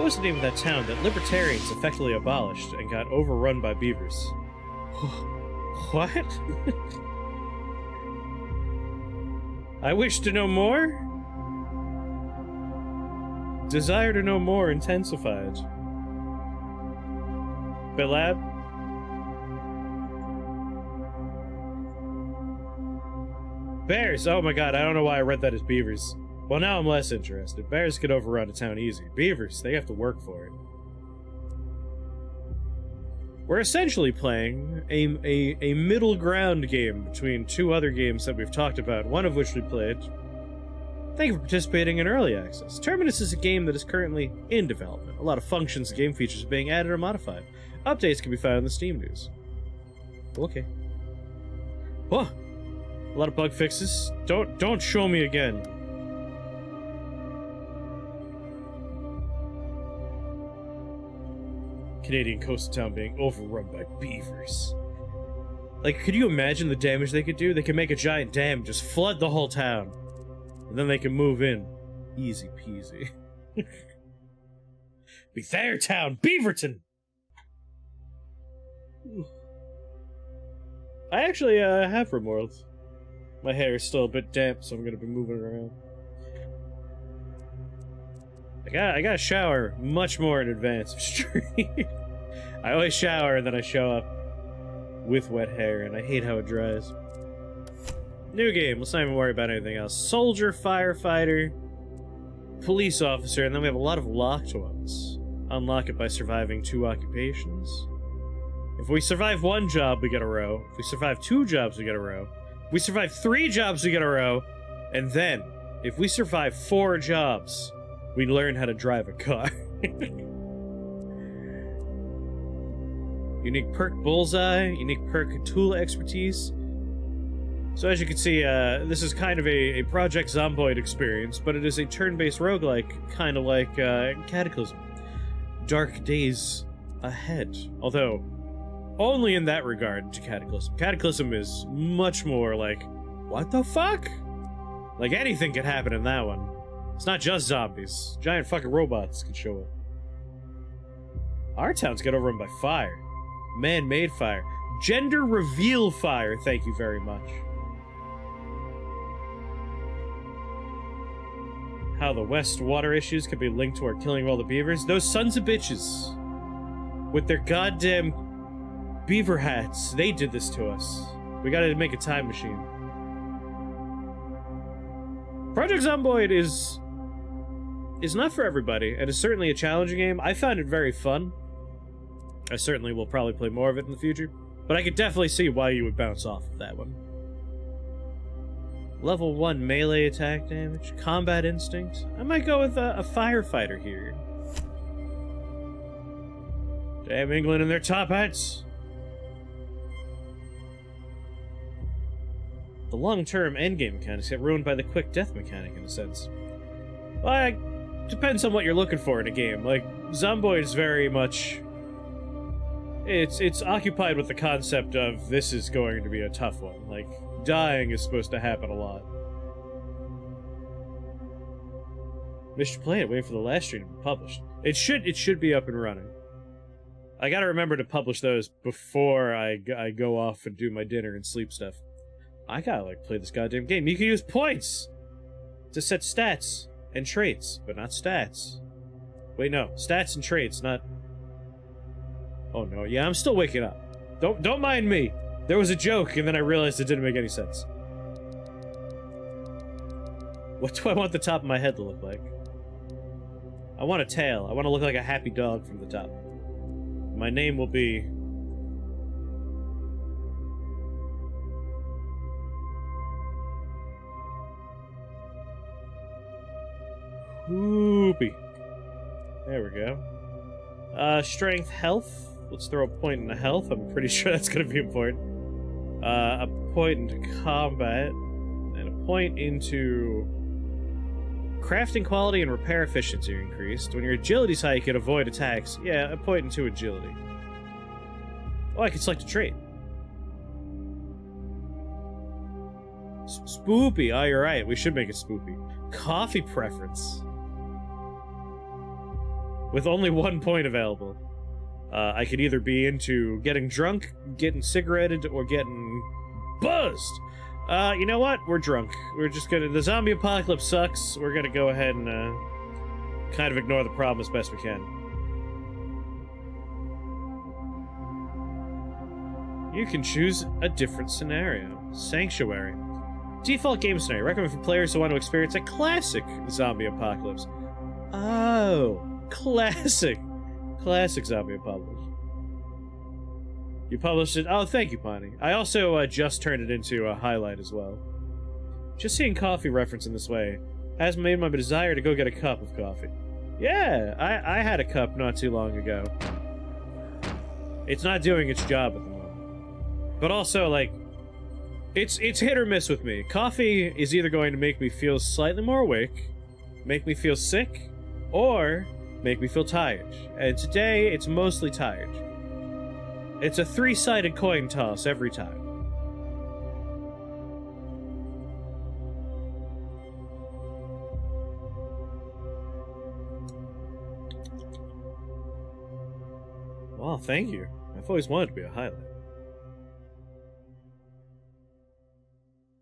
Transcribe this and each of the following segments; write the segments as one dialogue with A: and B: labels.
A: What was the name of that town that libertarians effectively abolished and got overrun by beavers? what? I wish to know more? Desire to know more intensified. Bilab? Bears! Oh my god, I don't know why I read that as beavers. Well, now I'm less interested. Bears could overrun a town easy. Beavers, they have to work for it. We're essentially playing a, a, a middle ground game between two other games that we've talked about, one of which we played. Thank you for participating in Early Access. Terminus is a game that is currently in development. A lot of functions and game features are being added or modified. Updates can be found in the Steam news. Okay. Whoa! A lot of bug fixes. Don't don't show me again. Canadian coastal town being overrun by beavers. Like, could you imagine the damage they could do? They could make a giant dam, just flood the whole town. And then they can move in. Easy peasy. Be there, town, Beaverton! I actually uh, have Rimworld. My hair is still a bit damp, so I'm gonna be moving around. I got I got to shower much more in advance of stream. I always shower and then I show up with wet hair, and I hate how it dries. New game. Let's not even worry about anything else. Soldier, firefighter, police officer, and then we have a lot of locked ones. Unlock it by surviving two occupations. If we survive one job, we get a row. If we survive two jobs, we get a row. We survive three jobs, we get a row. And then, if we survive four jobs, we learn how to drive a car. unique perk bullseye, unique perk tool expertise. So as you can see, uh, this is kind of a, a Project Zomboid experience, but it is a turn-based roguelike, kind of like uh, Cataclysm. Dark days ahead. Although, only in that regard to Cataclysm. Cataclysm is much more like, what the fuck? Like anything could happen in that one. It's not just zombies. Giant fucking robots can show up. Our town's got overrun by fire. Man-made fire. Gender reveal fire, thank you very much. How the West water issues could be linked to our killing all the beavers. Those sons of bitches. With their goddamn beaver hats. They did this to us. We gotta make a time machine. Project Zomboid is is not for everybody, and is certainly a challenging game. I found it very fun. I certainly will probably play more of it in the future, but I could definitely see why you would bounce off of that one. Level 1 melee attack damage, combat instinct. I might go with a, a firefighter here. Damn England and their top hats! The long-term endgame mechanics get ruined by the quick death mechanic, in a sense. It depends on what you're looking for in a game. Like, Zomboid is very much... It's, it's occupied with the concept of this is going to be a tough one. Like, dying is supposed to happen a lot. Mr. Play it, waiting for the last stream to be published. It should it should be up and running. I gotta remember to publish those before I, I go off and do my dinner and sleep stuff. I gotta like play this goddamn game. You can use points to set stats and traits, but not stats. Wait, no, stats and traits, not. Oh no, yeah, I'm still waking up. Don't don't mind me. There was a joke, and then I realized it didn't make any sense. What do I want the top of my head to look like? I want a tail. I want to look like a happy dog from the top. My name will be Whoopee. There we go. Uh, strength, health. Let's throw a point into health. I'm pretty sure that's going to be important. Uh, a point into combat. And a point into... Crafting quality and repair efficiency are increased. When your agility's high, you can avoid attacks. Yeah, a point into agility. Oh, I can select a trait. Spoopy. Oh, you're right. We should make it spoopy. Coffee preference. With only one point available. Uh, I could either be into getting drunk, getting cigaretted, or getting buzzed. Uh, you know what? We're drunk. We're just gonna. The zombie apocalypse sucks. We're gonna go ahead and uh, kind of ignore the problem as best we can. You can choose a different scenario. Sanctuary. Default game scenario. Recommend for players who want to experience a classic zombie apocalypse. Oh, classic. Classic zombie apocalypse. You published it. Oh, thank you, Bonnie. I also uh, just turned it into a highlight as well. Just seeing coffee reference in this way has made my desire to go get a cup of coffee. Yeah, I, I had a cup not too long ago. It's not doing its job at the moment. But also, like, it's it's hit or miss with me. Coffee is either going to make me feel slightly more awake, make me feel sick, or make me feel tired. And today, it's mostly tired. It's a three-sided coin toss every time. Well, thank you. I've always wanted to be a highlight.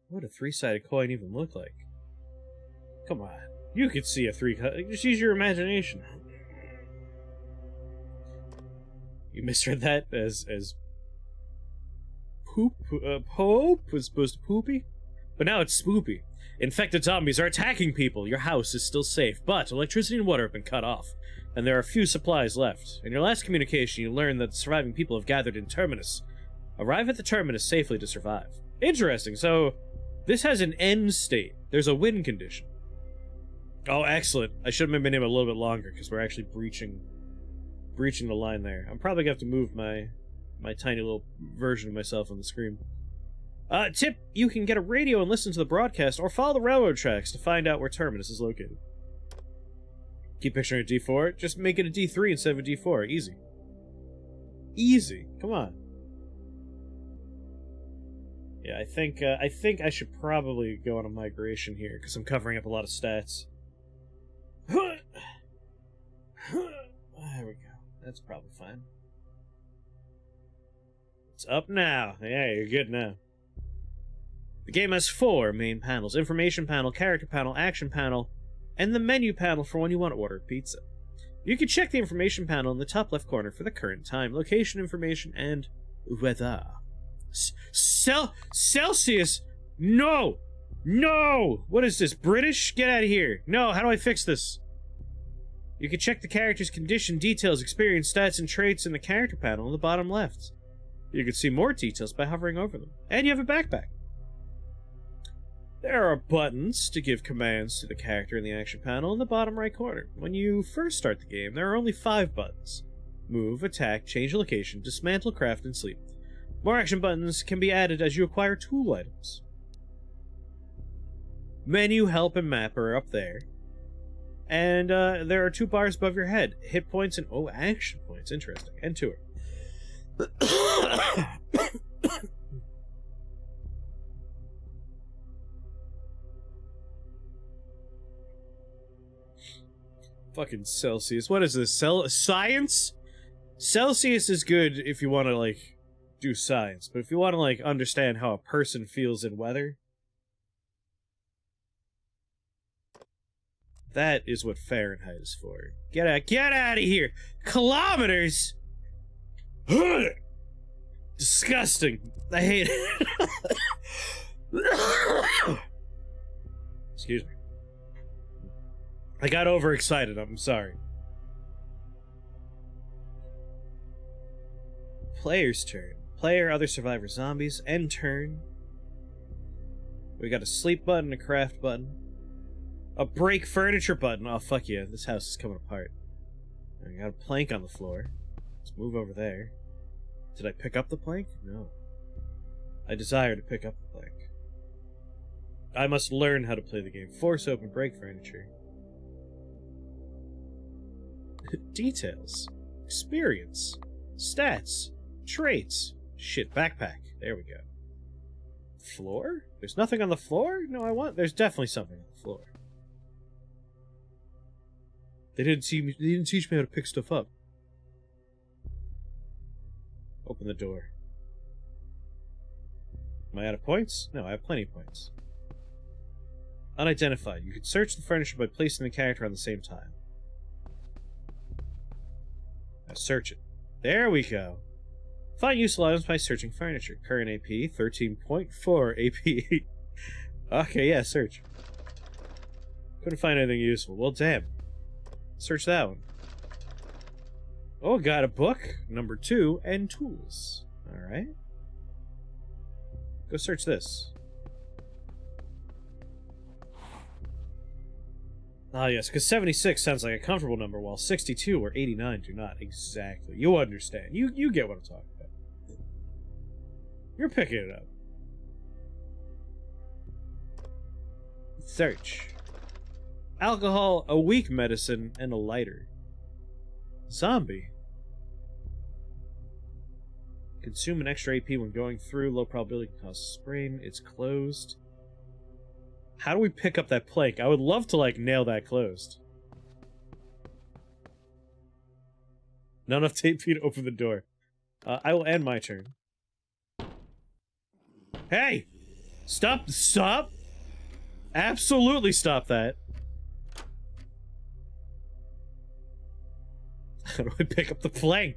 A: What a three-sided coin even look like? Come on. You could see a three... Just use your imagination. You misread that as as poop uh, pope was supposed to poopy, but now it's spoopy. Infected zombies are attacking people. Your house is still safe, but electricity and water have been cut off, and there are few supplies left. In your last communication, you learned that the surviving people have gathered in Terminus. Arrive at the Terminus safely to survive. Interesting. So, this has an end state. There's a win condition. Oh, excellent. I should have been in a little bit longer because we're actually breaching breaching the line there. I'm probably gonna have to move my my tiny little version of myself on the screen. Uh, tip, you can get a radio and listen to the broadcast, or follow the railroad tracks to find out where Terminus is located. Keep picturing a D4, just make it a D3 instead of a D4. Easy. Easy. Come on. Yeah, I think uh, I think I should probably go on a migration here because I'm covering up a lot of stats. there we go. That's probably fine. It's up now. Yeah, you're good now. The game has four main panels. Information panel, character panel, action panel, and the menu panel for when you want to order pizza. You can check the information panel in the top left corner for the current time, location information, and weather. Cel Celsius! No! No! What is this, British? Get out of here. No, how do I fix this? You can check the character's condition, details, experience, stats, and traits in the character panel in the bottom left. You can see more details by hovering over them. And you have a backpack. There are buttons to give commands to the character in the action panel in the bottom right corner. When you first start the game, there are only five buttons. Move, attack, change location, dismantle, craft, and sleep. More action buttons can be added as you acquire tool items. Menu, help, and map are up there. And uh, there are two bars above your head. Hit points and oh, action points. Interesting. And tour. Fucking Celsius. What is this? Cel science? Celsius is good if you want to like do science, but if you want to like understand how a person feels in weather, That is what Fahrenheit is for. Get out, get out of here! Kilometers! Disgusting. I hate it. Excuse me. I got overexcited. I'm sorry. Player's turn. Player, other survivor zombies, end turn. We got a sleep button, a craft button. A break furniture button. Oh, fuck yeah. This house is coming apart. I got a plank on the floor. Let's move over there. Did I pick up the plank? No. I desire to pick up the plank. I must learn how to play the game. Force open break furniture. Details. Experience. Stats. Traits. Shit, backpack. There we go. Floor? There's nothing on the floor? No, I want... There's definitely something on the floor. They didn't see me. They didn't teach me how to pick stuff up. Open the door. Am I out of points? No, I have plenty of points. Unidentified. You can search the furniture by placing the character on the same time. Now search it. There we go. Find useful items by searching furniture. Current AP, 13.4 AP. okay, yeah, search. Couldn't find anything useful. Well, damn. Search that one. Oh, got a book. Number two, and tools. Alright. Go search this. Ah, yes, because 76 sounds like a comfortable number, while 62 or 89 do not. Exactly. You understand. You you get what I'm talking about. You're picking it up. Search. Alcohol, a weak medicine, and a lighter. Zombie. Consume an extra AP when going through. Low probability can cause sprain. It's closed. How do we pick up that plank? I would love to, like, nail that closed. Not enough tape to open the door. Uh, I will end my turn. Hey! Stop! Stop! Absolutely stop that. How do I pick up the plank?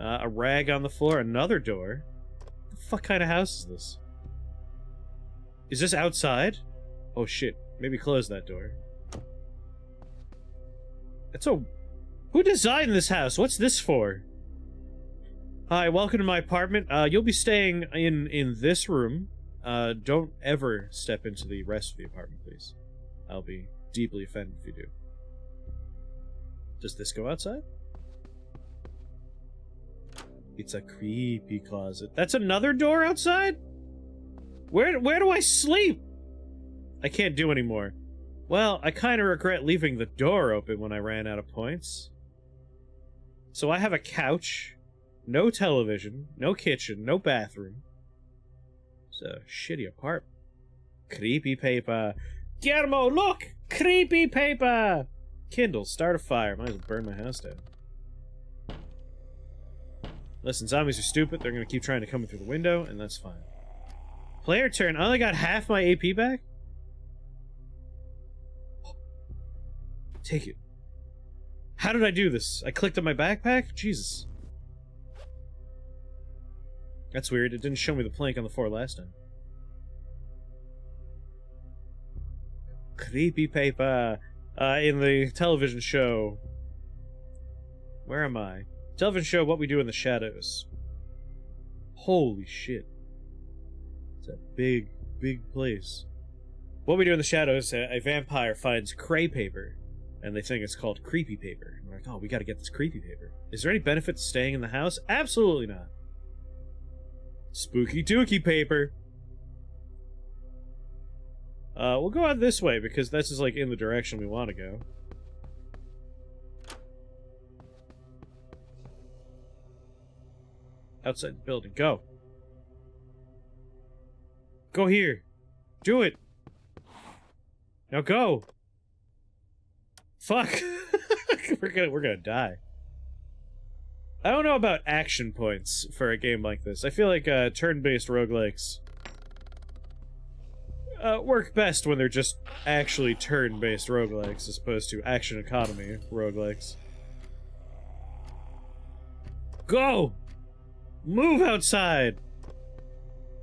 A: Uh, a rag on the floor, another door. What the fuck kind of house is this? Is this outside? Oh shit. Maybe close that door. It's a... Who designed this house? What's this for? Hi, welcome to my apartment. Uh, you'll be staying in, in this room. Uh, don't ever step into the rest of the apartment, please. I'll be deeply offended if you do. Does this go outside? It's a creepy closet. That's another door outside? Where where do I sleep? I can't do anymore. Well, I kind of regret leaving the door open when I ran out of points. So I have a couch, no television, no kitchen, no bathroom. It's a shitty apartment. Creepy paper. Guillermo, look! Creepy paper! Kindle, start a fire. Might as well burn my house down. Listen, zombies are stupid. They're gonna keep trying to come through the window, and that's fine. Player turn. I only got half my AP back? Take it. How did I do this? I clicked on my backpack? Jesus. That's weird. It didn't show me the plank on the floor last time. Creepy paper. Uh, in the television show. Where am I? Television show What We Do in the Shadows. Holy shit. It's a big, big place. What we do in the shadows, a, vampire finds crepe paper, and they think it's called creepy paper. And we're like, oh, we gotta get this creepy paper. Is there any benefit to staying in the house? Absolutely not. Spooky dookie paper. Uh, we'll go out this way, because this is, like, in the direction we want to go. Outside the building. Go. Go here. Do it. Now go. Fuck. we're gonna we're gonna die. I don't know about action points for a game like this. I feel like uh, turn-based roguelikes uh, work best when they're just actually turn-based roguelikes as opposed to action economy roguelikes. Go! Move outside!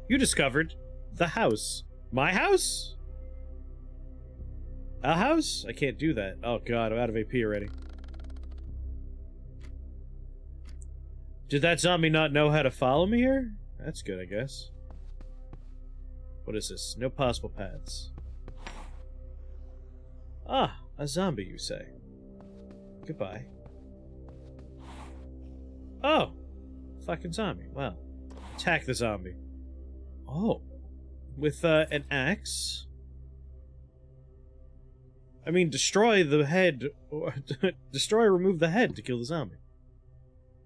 A: You discovered the house. My house? A house? I can't do that. Oh god, I'm out of AP already. Did that zombie not know how to follow me here? That's good, I guess. What is this? No possible paths. Ah, a zombie, you say. Goodbye. Oh! Fucking zombie. Well, attack the zombie. Oh with uh, an axe. I mean, destroy the head, or destroy or remove the head to kill the zombie.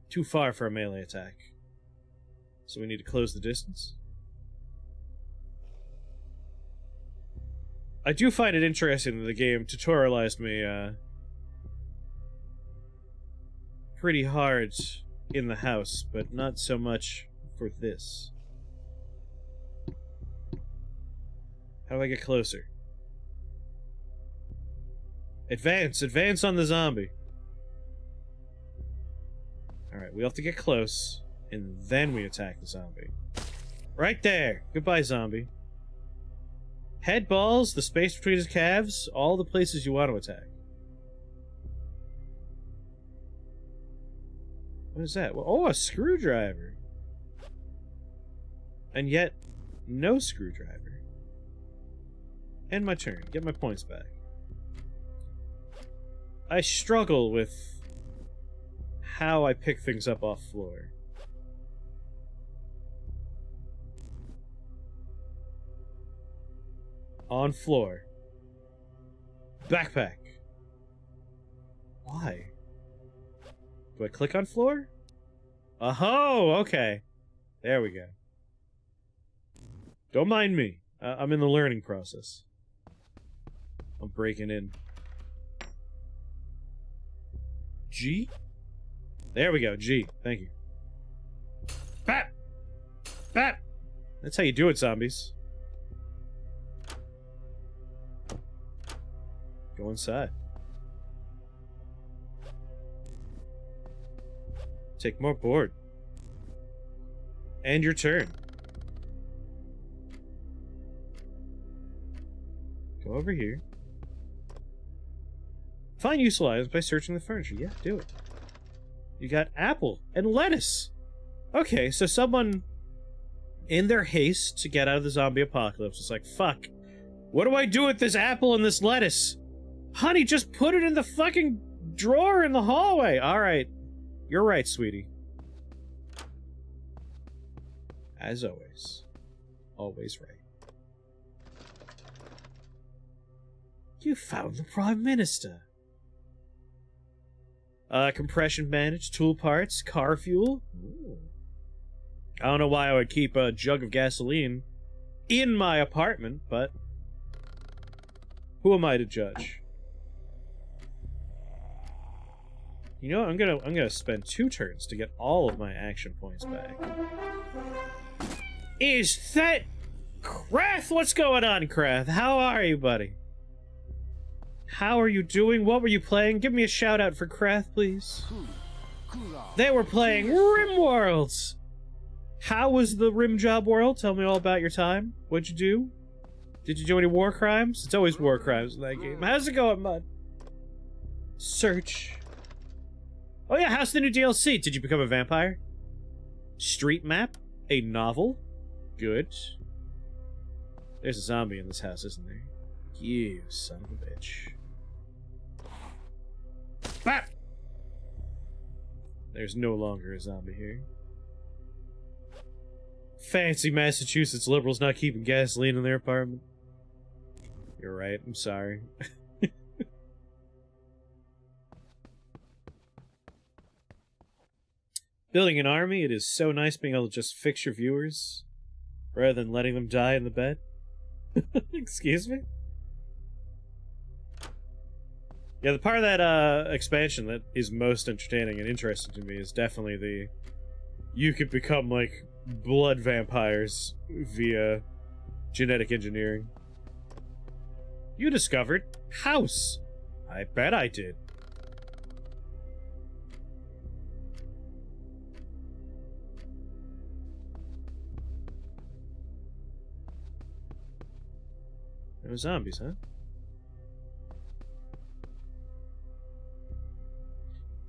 A: Too far for a melee attack. So we need to close the distance. I do find it interesting that the game tutorialized me uh, pretty hard in the house, but not so much for this. How do I get closer? Advance! Advance on the zombie! Alright, we have to get close, and then we attack the zombie. Right there! Goodbye, zombie. Head balls, the space between his calves, all the places you want to attack. What is that? Oh, a screwdriver. And yet, no screwdriver. End my turn. Get my points back. I struggle with how I pick things up off floor. On floor. Backpack. Why? Do I click on floor? Oh, okay. There we go. Don't mind me. Uh, I'm in the learning process. I'm breaking in. G? There we go, G. Thank you. Bat! Bat! That's how you do it, zombies. Go inside. Take more board. And your turn. Go over here. Find useful items by searching the furniture. Yeah, do it. You got apple and lettuce. Okay, so someone in their haste to get out of the zombie apocalypse is like, fuck, what do I do with this apple and this lettuce? Honey, just put it in the fucking drawer in the hallway. All right. You're right, sweetie. As always. Always right. You found the Prime Minister. Uh, compression bandage, tool parts, car fuel. Ooh. I don't know why I would keep a jug of gasoline in my apartment, but who am I to judge? You know, I'm gonna I'm gonna spend two turns to get all of my action points back. Is that Krath? What's going on, Krath? How are you, buddy? How are you doing? What were you playing? Give me a shout out for Krath, please. They were playing Rim Worlds. How was the Rim Job World? Tell me all about your time. What'd you do? Did you do any war crimes? It's always war crimes in that game. How's it going, Mud? Search. Oh yeah, how's the new DLC? Did you become a vampire? Street map? A novel? Good. There's a zombie in this house, isn't there? You son of a bitch. Bap! There's no longer a zombie here. Fancy Massachusetts liberals not keeping gasoline in their apartment. You're right, I'm sorry. Building an army, it is so nice being able to just fix your viewers rather than letting them die in the bed. Excuse me? Yeah, the part of that uh, expansion that is most entertaining and interesting to me is definitely the you could become like blood vampires via genetic engineering. You discovered house. I bet I did. Zombies, huh?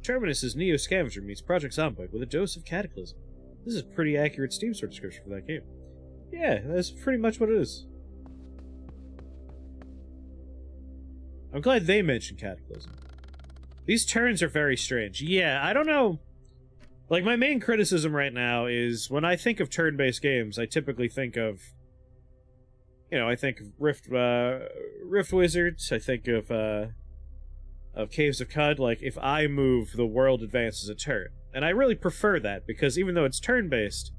A: Terminus' Neo Scavenger meets Project Zomboid with a dose of Cataclysm. This is a pretty accurate Steam store description for that game. Yeah, that's pretty much what it is. I'm glad they mentioned Cataclysm. These turns are very strange. Yeah, I don't know. Like, my main criticism right now is when I think of turn-based games, I typically think of you know, I think of Rift uh, Rift Wizard. I think of uh, of Caves of Qud. Like if I move, the world advances a turn, and I really prefer that because even though it's turn based,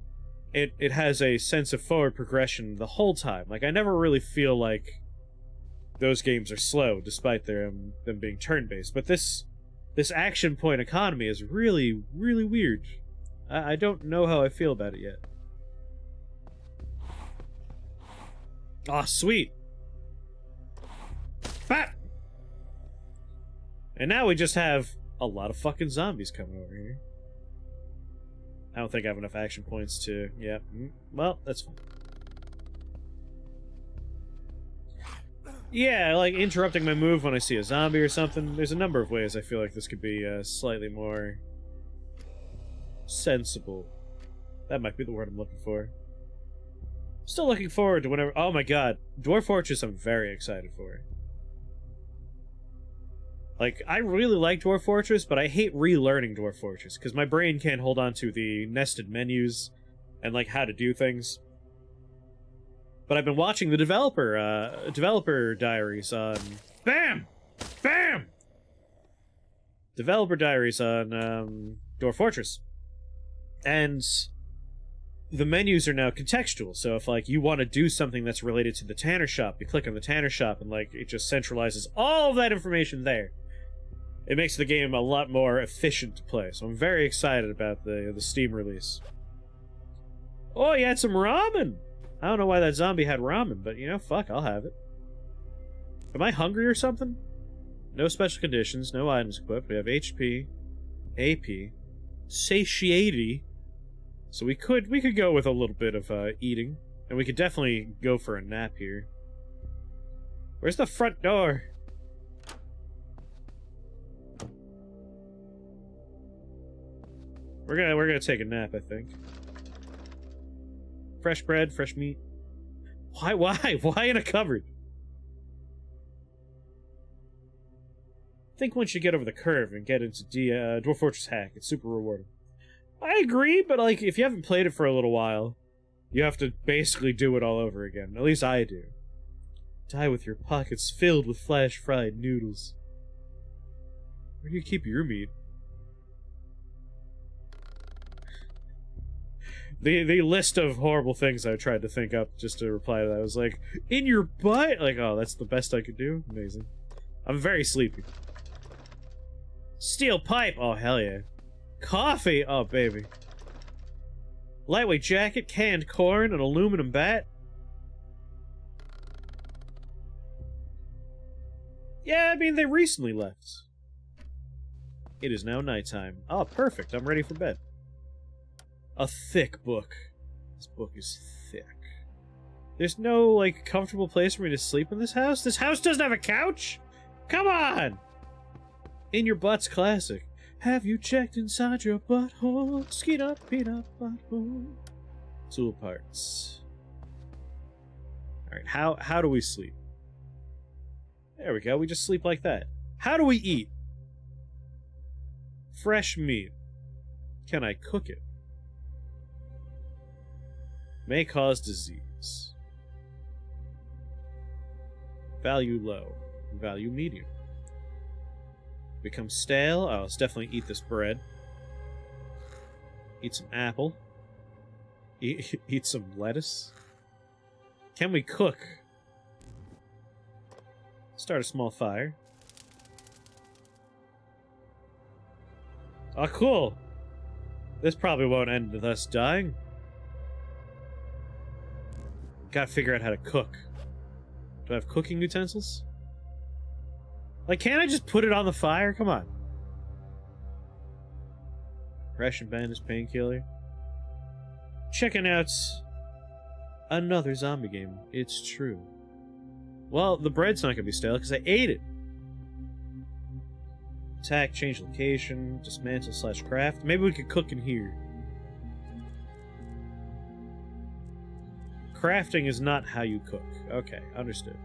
A: it it has a sense of forward progression the whole time. Like I never really feel like those games are slow, despite their um, them being turn-based. But this this action point economy is really, really weird. I, I don't know how I feel about it yet. Ah, oh, sweet. Bat! And now we just have a lot of fucking zombies coming over here. I don't think I have enough action points to... Yeah, mm, well, that's fine. Yeah, like interrupting my move when I see a zombie or something. There's a number of ways I feel like this could be uh, slightly more sensible. That might be the word I'm looking for. Still looking forward to whenever. Oh my god, Dwarf Fortress! I'm very excited for. Like, I really like Dwarf Fortress, but I hate relearning Dwarf Fortress because my brain can't hold on to the nested menus and like how to do things. But I've been watching the developer uh, developer diaries on Bam! Bam! Developer diaries on um, Dwarf Fortress. And the menus are now contextual. So if like you want to do something that's related to the Tanner shop, you click on the Tanner shop and like it just centralizes all of that information there. It makes the game a lot more efficient to play. So I'm very excited about the the Steam release. Oh, you had some ramen. I don't know why that zombie had ramen, but you know, fuck, I'll have it. Am I hungry or something? No special conditions, no items equipped. We have HP, AP, satiety, so we could we could go with a little bit of uh, eating, and we could definitely go for a nap here. Where's the front door? We're gonna we're gonna take a nap, I think. Fresh bread, fresh meat. Why why why in a cupboard? I think once you get over the curve and get into D uh, Dwarf Fortress Hack, it's super rewarding. I agree, but like if you haven't played it for a little while, you have to basically do it all over again. At least I do. Die with your pockets filled with flash fried noodles. Where do you keep your meat? The the list of horrible things I tried to think up just to reply to that was like, in your butt? Like, oh, that's the best I could do? Amazing. I'm very sleepy. Steel pipe! Oh, hell yeah. Coffee! Oh, baby. Lightweight jacket, canned corn, an aluminum bat. Yeah, I mean, they recently left. It is now nighttime. Oh, perfect. I'm ready for bed. A thick book. This book is thick. There's no, like, comfortable place for me to sleep in this house? This house doesn't have a couch? Come on! In Your Butt's classic. Have you checked inside your butthole? Skeet up, beat up, butthole. Tool parts. Alright, how, how do we sleep? There we go, we just sleep like that. How do we eat? Fresh meat. Can I cook it? May cause disease. Value low. Value medium. Become stale. Oh, let's definitely eat this bread. Eat some apple. Eat, eat some lettuce. Can we cook? Start a small fire. Oh, cool. This probably won't end with us dying. Gotta figure out how to cook. Do I have cooking utensils? Like, can't I just put it on the fire? Come on. Crash and is Painkiller. Checking out another zombie game. It's true. Well, the bread's not gonna be stale because I ate it. Attack, change location, dismantle slash craft. Maybe we could cook in here. Crafting is not how you cook. Okay, understood.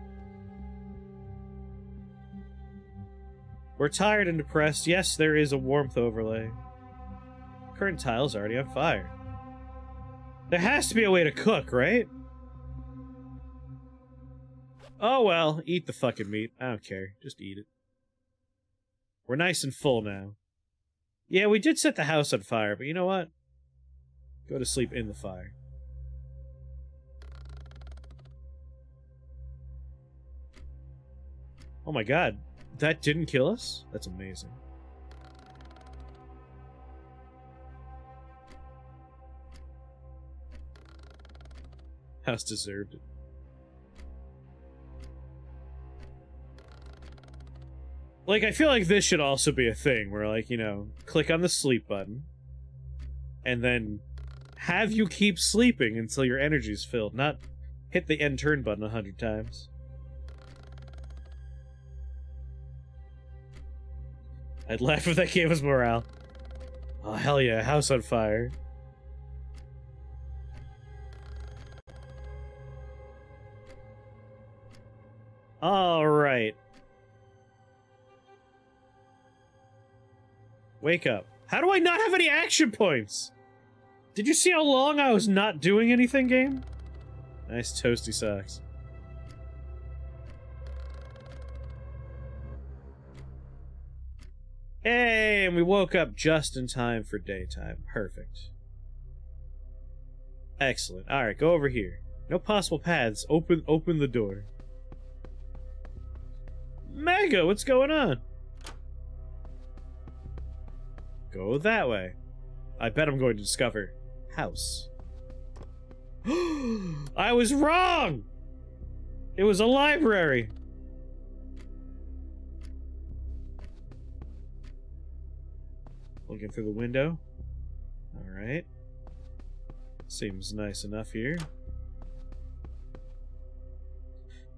A: We're tired and depressed. Yes, there is a warmth overlay. Current tile's already on fire. There has to be a way to cook, right? Oh well, eat the fucking meat. I don't care. Just eat it. We're nice and full now. Yeah, we did set the house on fire, but you know what? Go to sleep in the fire. Oh my god. That didn't kill us? That's amazing. House deserved it. Like, I feel like this should also be a thing where, like, you know, click on the sleep button and then have you keep sleeping until your energy's filled, not hit the end turn button a hundred times. I'd laugh if that gave us morale. Oh, hell yeah, house on fire. Alright. Wake up. How do I not have any action points? Did you see how long I was not doing anything, game? Nice toasty socks. Hey, and we woke up just in time for daytime. Perfect. Excellent. Alright, go over here. No possible paths. Open open the door. Mega, what's going on? Go that way. I bet I'm going to discover house. I was wrong! It was a library! Looking through the window. Alright. Seems nice enough here.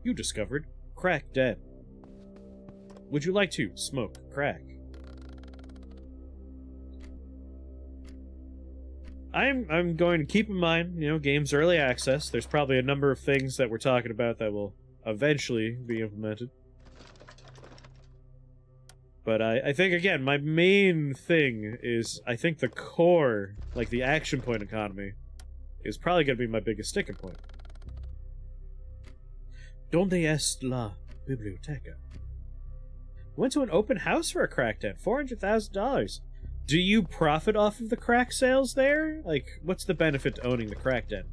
A: You discovered crack den. Would you like to smoke crack? I'm I'm going to keep in mind, you know, games early access. There's probably a number of things that we're talking about that will eventually be implemented. But I, I think again, my main thing is I think the core, like the action point economy, is probably gonna be my biggest sticking point. Donde est la biblioteca? Went to an open house for a crack den. Four hundred thousand dollars. Do you profit off of the crack sales there? Like, what's the benefit to owning the crack den?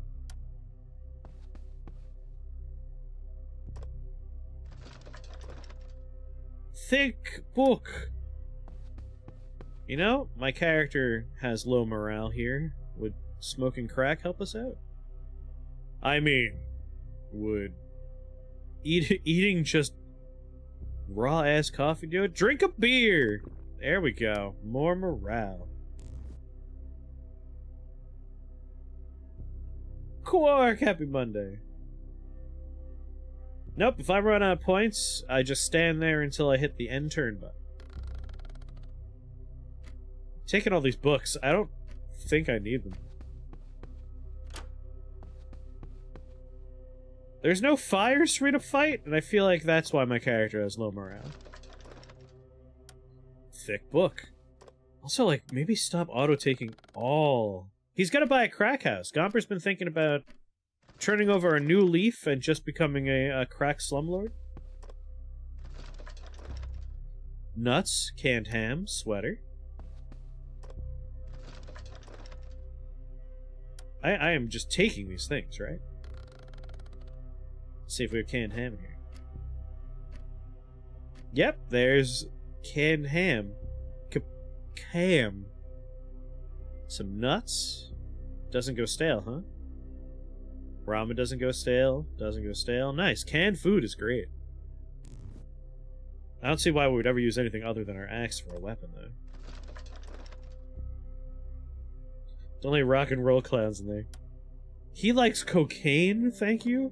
A: Thick book. You know, my character has low morale here. Would smoking crack help us out? I mean, would eat, eating just raw ass coffee do it? Drink a beer! There we go. More morale. Quark, happy Monday. Nope, if I run out of points, I just stand there until I hit the end turn button. Taking all these books, I don't think I need them. There's no fires for me to fight, and I feel like that's why my character has low morale thick book. Also, like, maybe stop auto-taking all... He's gonna buy a crack house. Gomper's been thinking about turning over a new leaf and just becoming a, a crack slumlord. Nuts, canned ham, sweater. I, I am just taking these things, right? Let's see if we have canned ham here. Yep, there's canned ham. Cam. Some nuts. Doesn't go stale, huh? Ramen doesn't go stale. Doesn't go stale. Nice. Canned food is great. I don't see why we would ever use anything other than our axe for a weapon, though. There's only rock and roll clowns in there. He likes cocaine, thank you?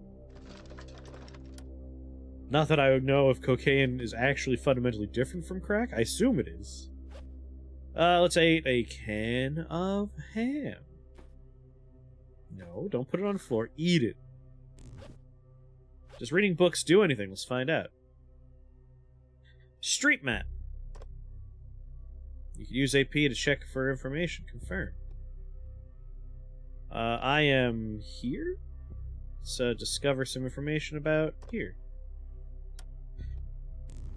A: Not that I would know if cocaine is actually fundamentally different from crack. I assume it is. Uh, let's eat a can of ham. No, don't put it on the floor. Eat it. Does reading books do anything? Let's find out. Street map. You can use AP to check for information. Confirm. Uh, I am here. So discover some information about here.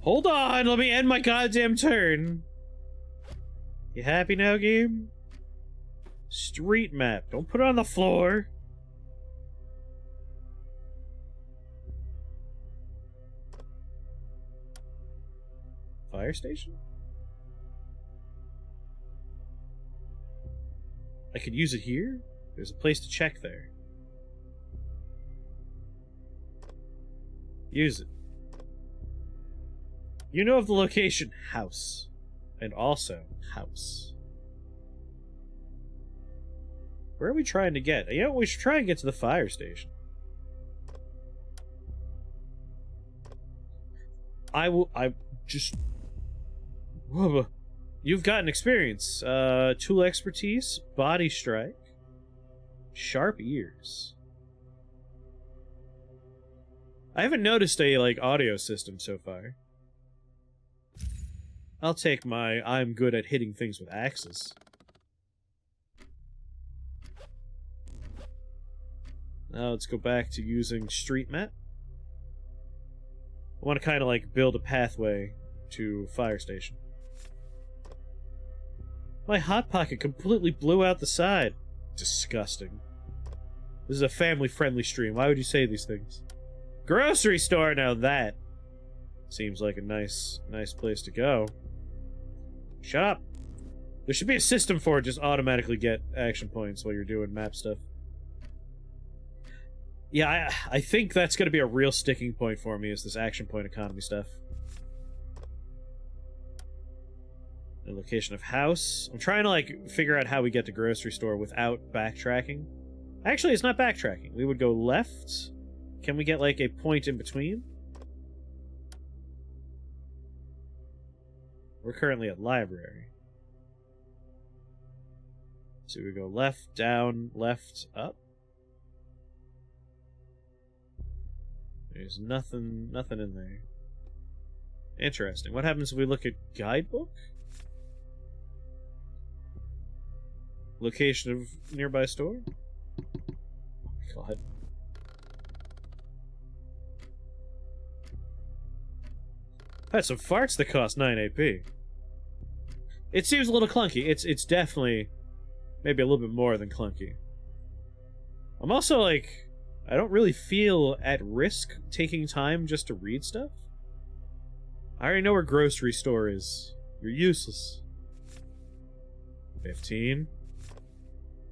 A: Hold on, let me end my goddamn turn. You happy now, game? Street map. Don't put it on the floor. fire station? I could use it here? There's a place to check there. Use it. You know of the location house. And also house. Where are we trying to get? You know, we should try and get to the fire station. I will. I just. You've gotten experience. Uh, tool expertise, body strike, sharp ears. I haven't noticed a like audio system so far. I'll take my I'm good at hitting things with axes. Now let's go back to using street map. I want to kind of like build a pathway to fire station. My hot pocket completely blew out the side. Disgusting. This is a family-friendly stream. Why would you say these things? Grocery store, now that seems like a nice, nice place to go. Shut up. There should be a system for it, just automatically get action points while you're doing map stuff. Yeah, I, I think that's going to be a real sticking point for me, is this action point economy stuff. The location of house. I'm trying to, like, figure out how we get to grocery store without backtracking. Actually, it's not backtracking. We would go left. Can we get, like, a point in between? We're currently at library. So we go left, down, left, up. There's nothing nothing in there. Interesting. What happens if we look at guidebook? Location of nearby store? God. That's some farts that cost 9 AP. It seems a little clunky. It's it's definitely maybe a little bit more than clunky. I'm also like I don't really feel at risk taking time just to read stuff. I already know where grocery store is. You're useless. 15.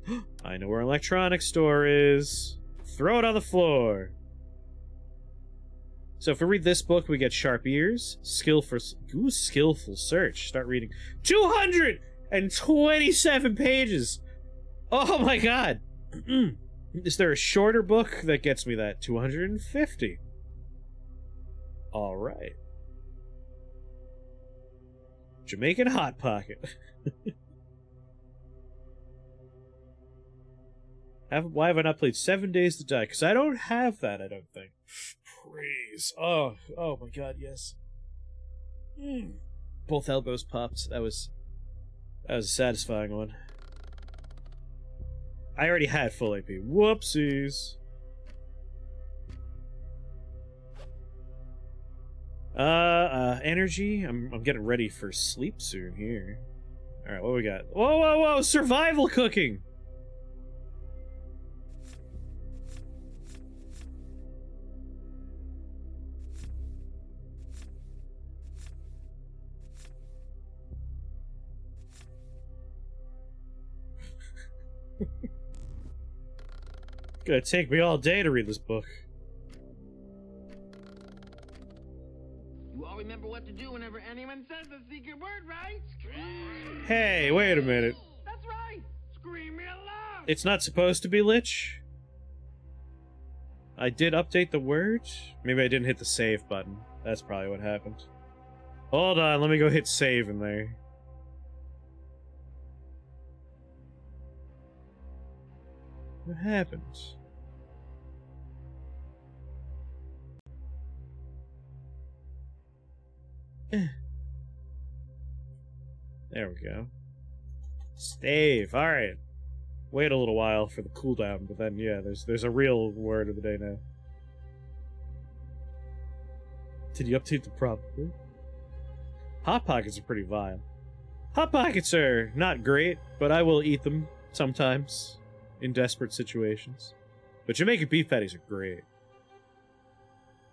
A: I know where electronics store is. Throw it on the floor. So if we read this book, we get sharp ears, skill for ooh, skillful search. Start reading. 227 pages. Oh my god. Is there a shorter book that gets me that? 250. All right. Jamaican Hot Pocket. have, why have I not played Seven Days to Die? Because I don't have that, I don't think. Praise. Oh, oh my god, yes. Mm. Both elbows popped. That was... That was a satisfying one. I already had full AP. Whoopsies. Uh, uh, energy. I'm, I'm getting ready for sleep soon here. Alright, what we got? Whoa, whoa, whoa! Survival cooking! Gonna take me all day to read this book.
B: You all remember what to do whenever anyone says the secret word, right? Scream!
A: Hey, wait a minute.
B: That's right! Scream real loud!
A: It's not supposed to be Lich? I did update the word? Maybe I didn't hit the save button. That's probably what happened. Hold on, let me go hit save in there. What happened? Eh. There we go. Stave. All right. Wait a little while for the cooldown, but then yeah, there's there's a real word of the day now. Did you update the problem? Hot pockets are pretty vile. Hot pockets are not great, but I will eat them sometimes in desperate situations. But Jamaican beef patties are great.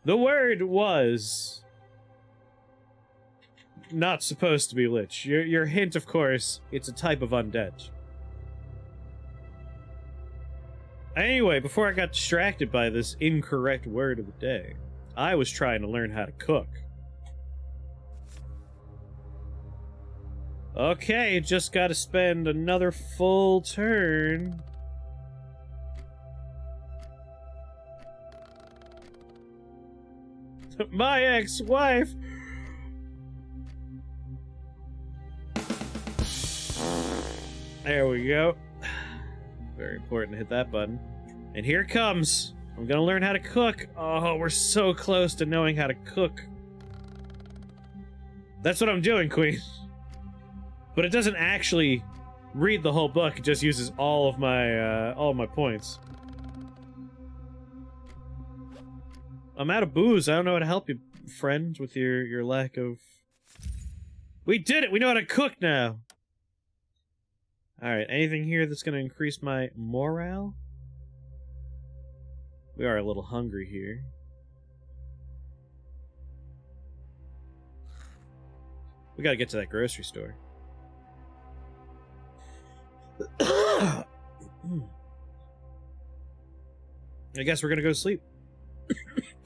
A: The word was not supposed to be lich. Your, your hint, of course, it's a type of undead. Anyway, before I got distracted by this incorrect word of the day, I was trying to learn how to cook. Okay, just gotta spend another full turn. My ex-wife! There we go. Very important to hit that button. And here it comes. I'm gonna learn how to cook. Oh, we're so close to knowing how to cook. That's what I'm doing, Queen. But it doesn't actually read the whole book. It just uses all of my uh, all of my points. I'm out of booze. I don't know how to help you, friend, with your your lack of. We did it. We know how to cook now. All right. Anything here that's going to increase my morale? We are a little hungry here. We got to get to that grocery store. I guess we're gonna go to sleep.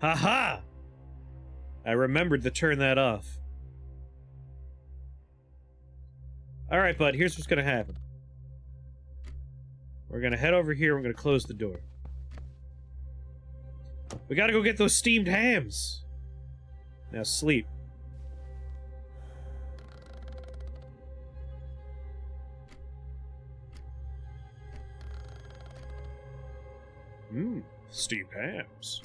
A: Haha! I remembered to turn that off. Alright, bud, here's what's gonna happen. We're gonna head over here, we're gonna close the door. We gotta go get those steamed hams! Now sleep. Mmm, steamed hams.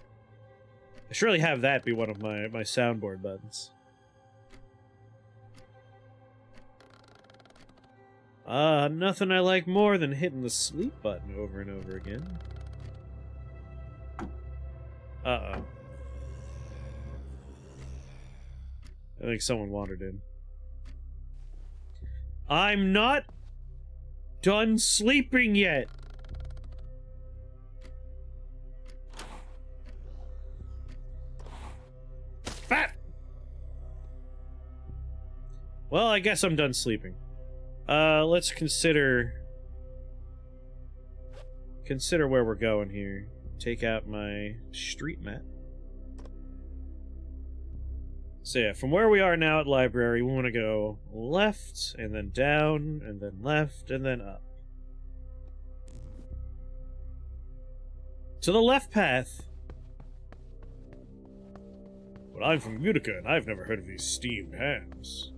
A: I should really have that be one of my, my soundboard buttons. Ah, uh, nothing I like more than hitting the sleep button over and over again. Uh-oh. I think someone wandered in. I'm not done sleeping yet! Well, I guess I'm done sleeping. Uh, let's consider... Consider where we're going here. Take out my street map. So yeah, from where we are now at library, we want to go left, and then down, and then left, and then up. To the left path. But I'm from Utica, and I've never heard of these steamed hams.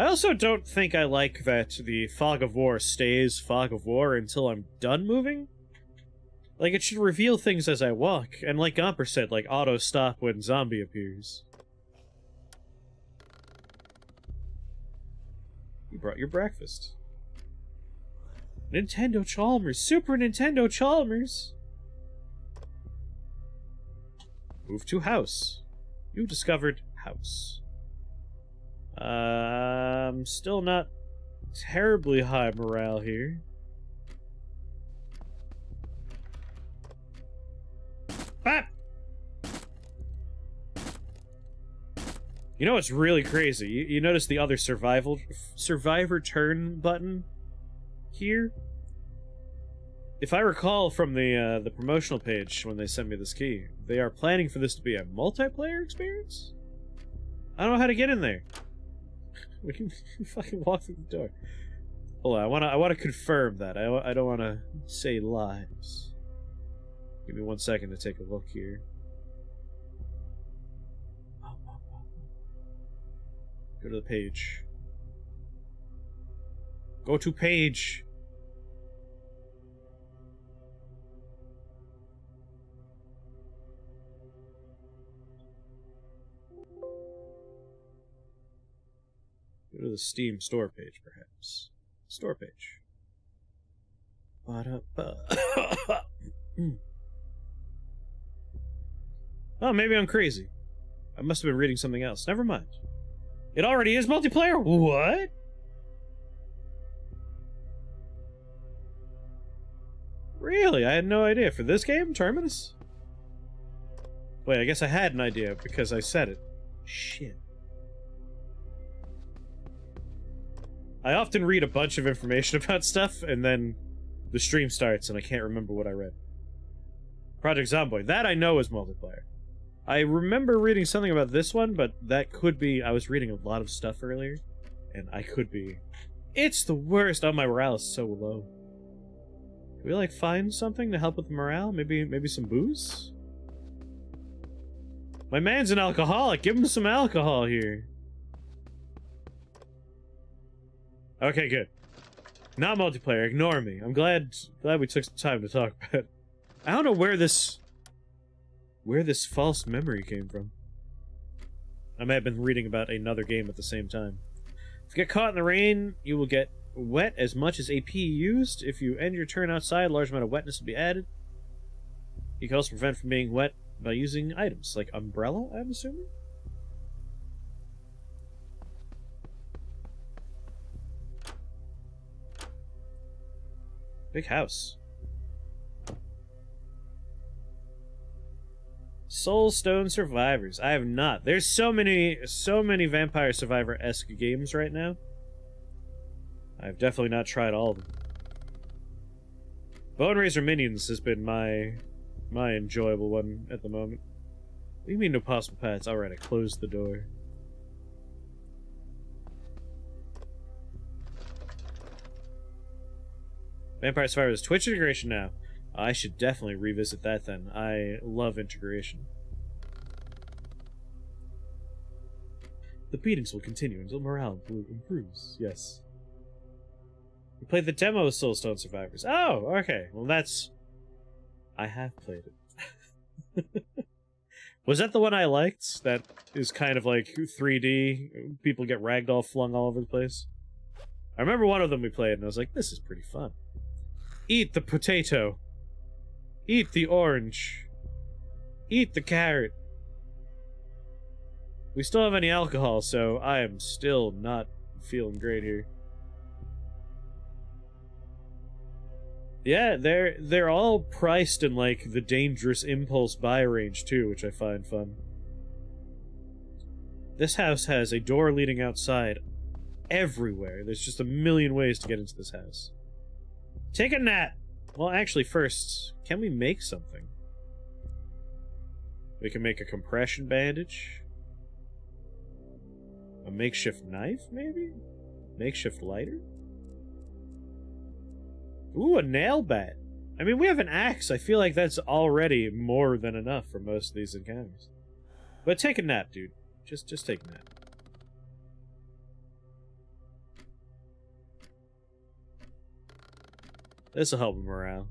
A: I also don't think I like that the fog of war stays fog of war until I'm done moving. Like, it should reveal things as I walk, and like Gomper said, like, auto-stop when zombie appears. You brought your breakfast. Nintendo Chalmers! Super Nintendo Chalmers! Move to house. You discovered house. Um, still not terribly high morale here. Ah! You know what's really crazy? You, you notice the other survival survivor turn button here? If I recall from the uh, the promotional page when they sent me this key, they are planning for this to be a multiplayer experience. I don't know how to get in there. We can fucking walk through the door. Hold on, I wanna I wanna confirm that. I I don't wanna say lies. Give me one second to take a look here. Go to the page. Go to page. Go to the Steam store page, perhaps. Store page. oh, maybe I'm crazy. I must have been reading something else. Never mind. It already is multiplayer? What? Really? I had no idea. For this game, Terminus? Wait, I guess I had an idea because I said it. Shit. I often read a bunch of information about stuff, and then the stream starts, and I can't remember what I read. Project Zomboid. That I know is multiplayer. I remember reading something about this one, but that could be... I was reading a lot of stuff earlier, and I could be... It's the worst! Oh, my morale is so low. Can we, like, find something to help with morale? Maybe, maybe some booze? My man's an alcoholic. Give him some alcohol here. Okay, good. Not multiplayer. Ignore me. I'm glad glad we took some time to talk about. It. I don't know where this where this false memory came from. I may have been reading about another game at the same time. If you get caught in the rain, you will get wet as much as AP used. If you end your turn outside, a large amount of wetness will be added. You can also prevent from being wet by using items like umbrella, I'm assuming? Big house. Soulstone Survivors. I have not. There's so many, so many Vampire Survivor-esque games right now. I've definitely not tried all of them. Boneraiser Minions has been my my enjoyable one at the moment. What do you mean no possible paths? Alright, I closed the door. Vampire Survivors Twitch integration now. I should definitely revisit that then. I love integration. The beatings will continue until morale improves. Yes. You played the demo of Soulstone Survivors. Oh, okay. Well, that's... I have played it. Was that the one I liked? That is kind of like 3D, people get ragdoll flung all over the place? I remember one of them we played, and I was like, this is pretty fun. Eat the potato. Eat the orange. Eat the carrot. We still have any alcohol, so I am still not feeling great here. Yeah, they're they're all priced in like the dangerous impulse buy range too, which I find fun. This house has a door leading outside everywhere. There's just a million ways to get into this house. Take a nap. Well, actually, first, can we make something? We can make a compression bandage. A makeshift knife, maybe? Makeshift lighter? Ooh, a nail bat. I mean, we have an axe. I feel like that's already more than enough for most of these encounters. But take a nap, dude. Just, just take a nap. This'll help him around.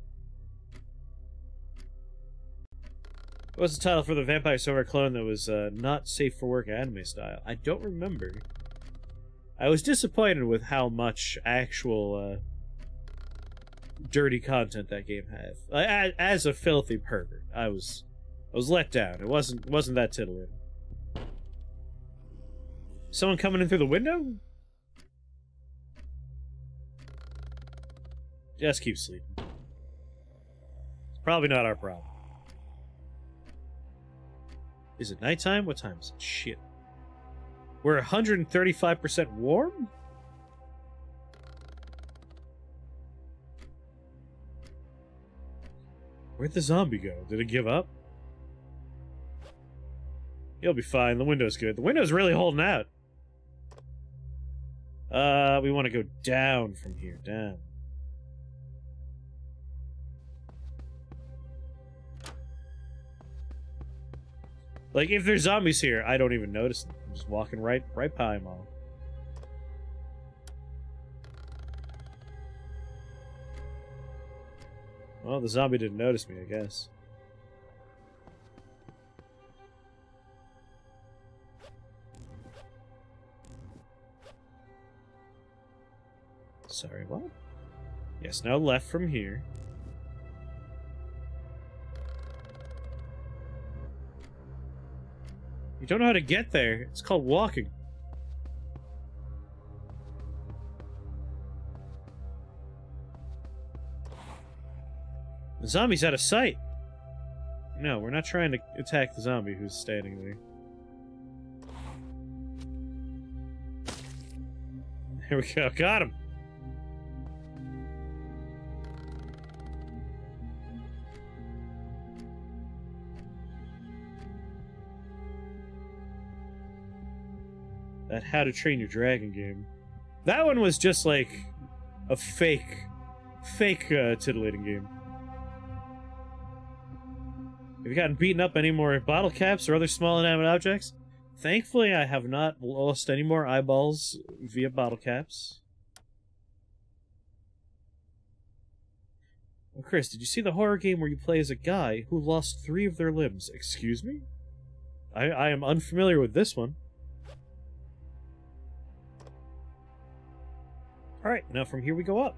A: What was the title for the Vampire Survivor clone that was uh, not safe for work anime style? I don't remember. I was disappointed with how much actual uh, dirty content that game had. As a filthy pervert, I was I was let down. It wasn't wasn't that titillating. Someone coming in through the window? Just keep sleeping. It's probably not our problem. Is it nighttime? What time is it? Shit. We're 135% warm? Where'd the zombie go? Did it give up? He'll be fine. The window's good. The window's really holding out. Uh, we want to go down from here. Down. Like, if there's zombies here, I don't even notice them. I'm just walking right, right by them all. Well, the zombie didn't notice me, I guess. Sorry, what? Yes, now left from here. Don't know how to get there. It's called walking. The zombie's out of sight. No, we're not trying to attack the zombie who's standing there. Here we go. Got him. That How to Train Your Dragon game. That one was just like a fake, fake uh, titillating game. Have you gotten beaten up any more bottle caps or other small inanimate objects? Thankfully, I have not lost any more eyeballs via bottle caps. Oh, Chris, did you see the horror game where you play as a guy who lost three of their limbs? Excuse me? I, I am unfamiliar with this one. Alright, now from here we go up.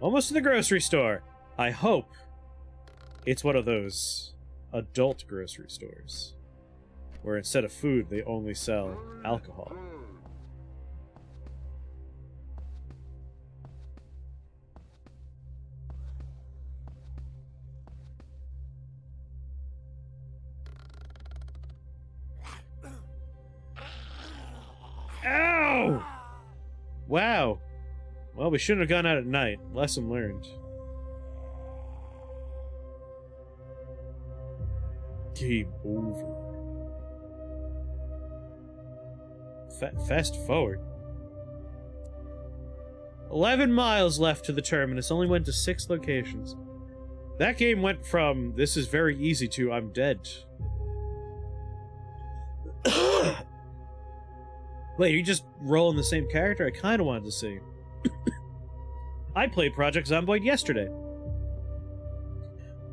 A: Almost to the grocery store. I hope it's one of those adult grocery stores where instead of food, they only sell alcohol. Ow! Wow. Well, we shouldn't have gone out at night. Lesson learned. Game over. Fa fast forward. 11 miles left to the terminus, only went to 6 locations. That game went from, this is very easy to, I'm dead. Wait, you just rolling the same character? I kind of wanted to see. I played Project Zomboid yesterday.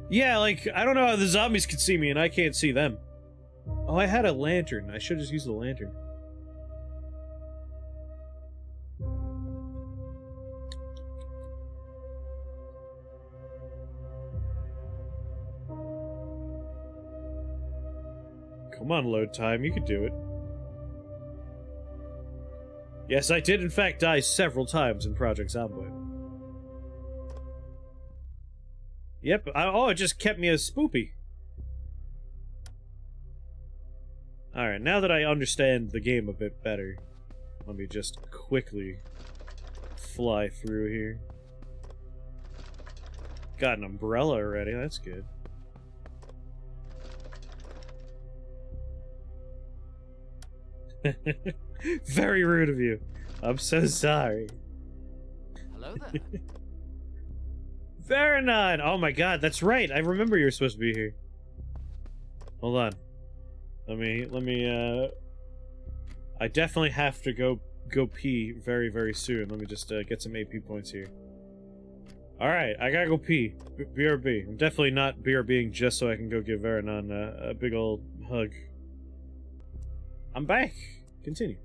A: Yeah, like, I don't know how the zombies can see me and I can't see them. Oh, I had a lantern. I should just use the lantern. Come on, load time. You can do it. Yes, I did in fact die several times in Project Zomboid. Yep, I, oh, it just kept me as spoopy. Alright, now that I understand the game a bit better, let me just quickly fly through here. Got an umbrella already, that's good. Very rude of you. I'm so sorry.
B: Hello there.
A: Varanon! Oh my god, that's right. I remember you were supposed to be here. Hold on. Let me let me uh I definitely have to go go pee very very soon. Let me just uh, get some AP points here. All right, I gotta go pee. B BRB. I'm definitely not BRBing just so I can go give Varanon uh, a big old hug. I'm back. Continue.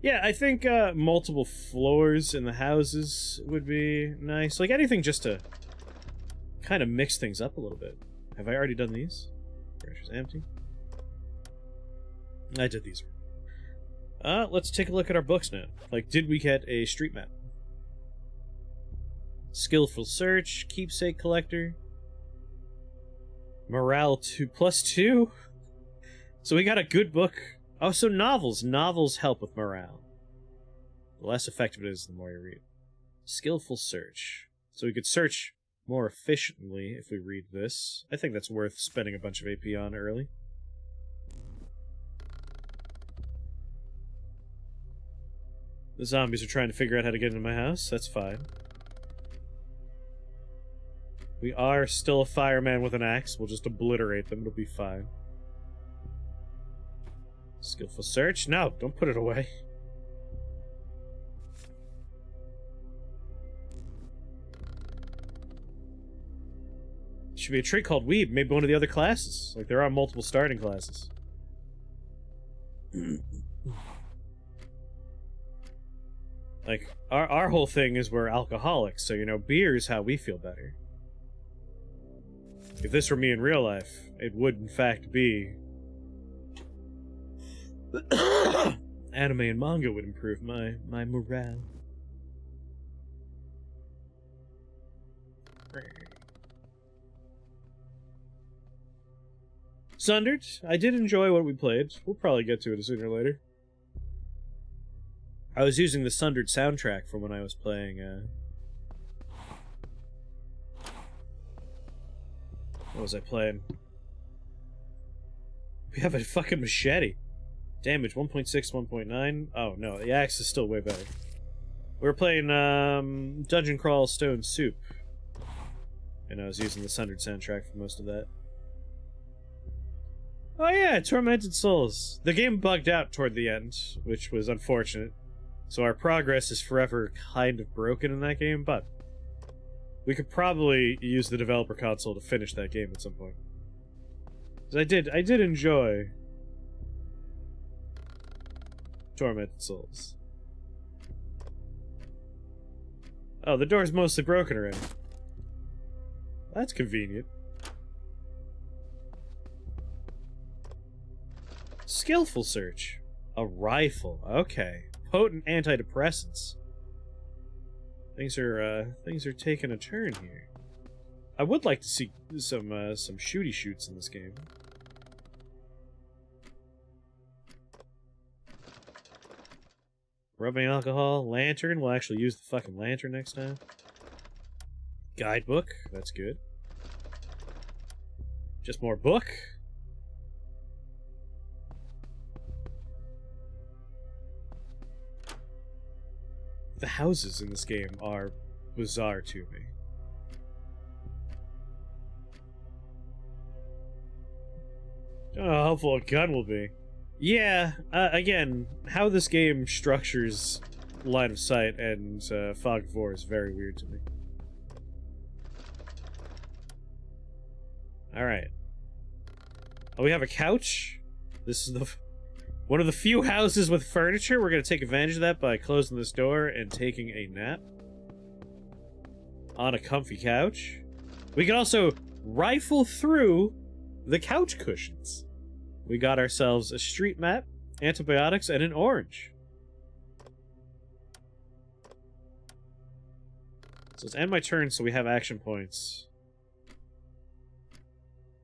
A: Yeah, I think uh, multiple floors in the houses would be nice. Like anything just to kind of mix things up a little bit. Have I already done these? Pressure's empty. I did these. Uh, let's take a look at our books now. Like, did we get a street map? Skillful search, keepsake collector, morale two plus two. So we got a good book Oh, so novels. Novels help with morale. The less effective it is, the more you read. Skillful search. So we could search more efficiently if we read this. I think that's worth spending a bunch of AP on early. The zombies are trying to figure out how to get into my house. That's fine. We are still a fireman with an axe. We'll just obliterate them. It'll be fine. Skillful search? No, don't put it away. Should be a trait called Weeb, maybe one of the other classes. Like, there are multiple starting classes. like, our, our whole thing is we're alcoholics, so, you know, beer is how we feel better. If this were me in real life, it would, in fact, be Anime and manga would improve my my morale. Sundered, I did enjoy what we played. We'll probably get to it sooner or later. I was using the Sundered soundtrack from when I was playing, uh... What was I playing? We have a fucking machete. Damage 1.6, 1.9. Oh, no, the axe is still way better. We were playing, um, Dungeon Crawl Stone Soup. And I was using the Sundered soundtrack for most of that. Oh yeah, Tormented Souls. The game bugged out toward the end, which was unfortunate. So our progress is forever kind of broken in that game, but we could probably use the developer console to finish that game at some point. I did I did enjoy Tormented Souls. Oh, the door's mostly broken already. That's convenient. Skillful search. A rifle. Okay. Potent antidepressants. Things are uh things are taking a turn here. I would like to see some uh some shooty shoots in this game. Rubbing alcohol, lantern. We'll actually use the fucking lantern next time. Guidebook. That's good. Just more book. The houses in this game are bizarre to me. I Don't know how helpful a gun will be. Yeah, uh, again, how this game structures line of sight and uh, fog of war is very weird to me. Alright. Oh, we have a couch? This is the... One of the few houses with furniture. We're going to take advantage of that by closing this door and taking a nap. On a comfy couch. We can also rifle through the couch cushions. We got ourselves a street map, antibiotics, and an orange. So let's end my turn so we have action points.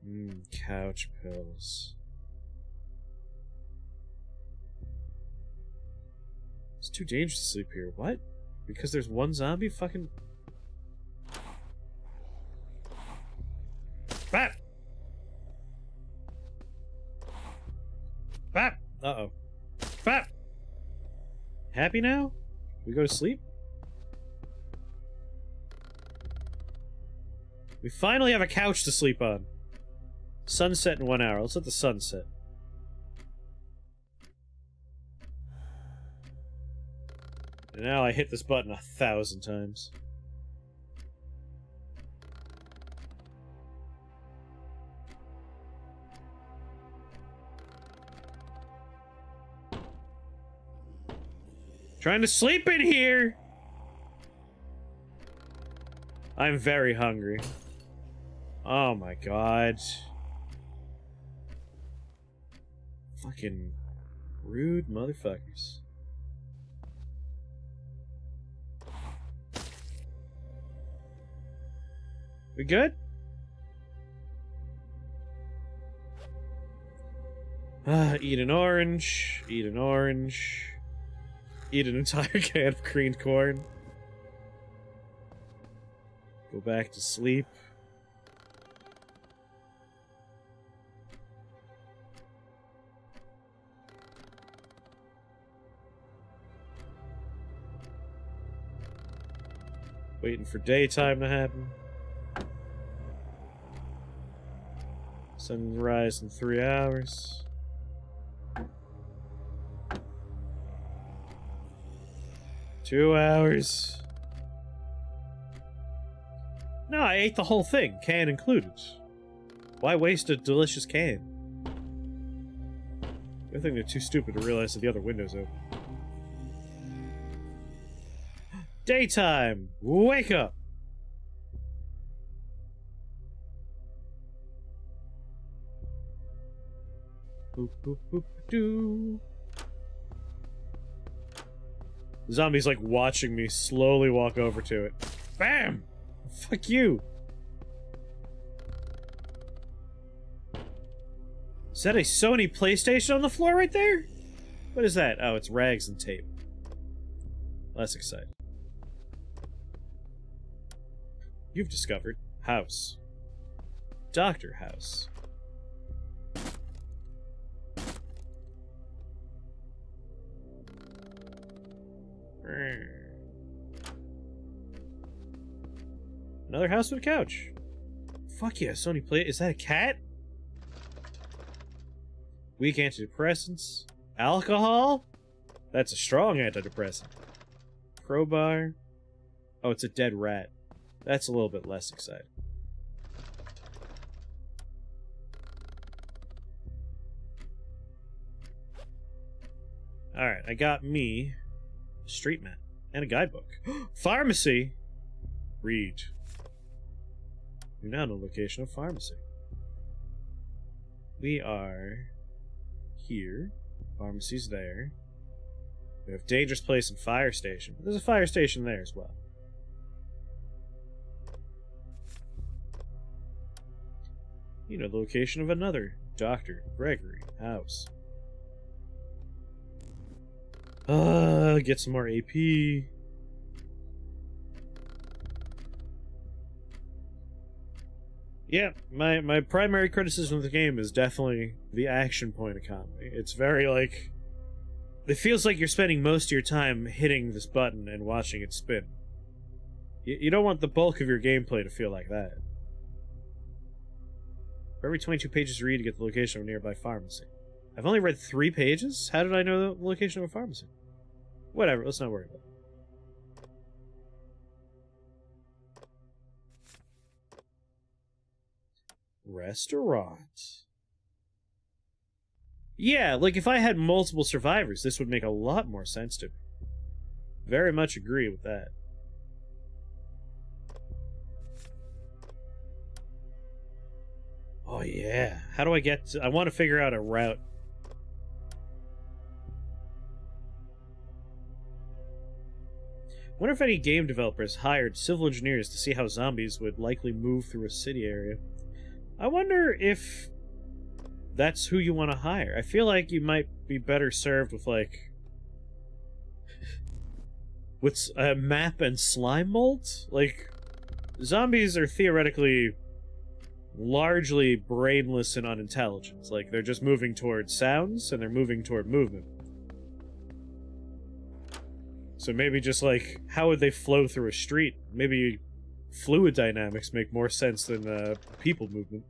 A: Mmm, couch pills. It's too dangerous to sleep here. What? Because there's one zombie? Fucking... Bat! Uh-oh. Bat! Happy now? We go to sleep? We finally have a couch to sleep on. Sunset in one hour. Let's let the sun set. And now I hit this button a thousand times. Trying to sleep in here! I'm very hungry. Oh my god. Fucking rude motherfuckers. We good? Uh, eat an orange, eat an orange, eat an entire can of creamed corn. Go back to sleep. Waiting for daytime to happen. Sunrise in three hours. Two hours. No, I ate the whole thing, can included. Why waste a delicious can? I think they're too stupid to realize that the other window's open. Daytime! Wake up! Boop, boop, boop, doo. The zombie's like watching me slowly walk over to it. Bam! Fuck you! Is that a Sony PlayStation on the floor right there? What is that? Oh, it's rags and tape. Less exciting. You've discovered House. Doctor House. Another house with a couch. Fuck yeah, Sony Play. Is that a cat? Weak antidepressants. Alcohol? That's a strong antidepressant. Crowbar. Oh, it's a dead rat. That's a little bit less exciting. Alright, I got me street map and a guidebook. pharmacy! Read. You're now know the location of pharmacy. We are here. Pharmacy's there. We have dangerous place and fire station. There's a fire station there as well. You know the location of another Dr. Gregory house. Uh, Get some more AP. Yeah, my my primary criticism of the game is definitely the action point economy. It's very like it feels like you're spending most of your time hitting this button and watching it spin. You, you don't want the bulk of your gameplay to feel like that. For every 22 pages you read to get the location of a nearby pharmacy. I've only read three pages? How did I know the location of a pharmacy? Whatever, let's not worry about it. Restaurant. Yeah, like if I had multiple survivors, this would make a lot more sense to me. Very much agree with that. Oh yeah, how do I get to, I want to figure out a route. Wonder if any game developers hired civil engineers to see how zombies would likely move through a city area. I wonder if that's who you want to hire. I feel like you might be better served with like with a map and slime molds. Like zombies are theoretically largely brainless and unintelligent. Like they're just moving towards sounds and they're moving toward movement. So maybe just like how would they flow through a street? Maybe fluid dynamics make more sense than uh, people movement.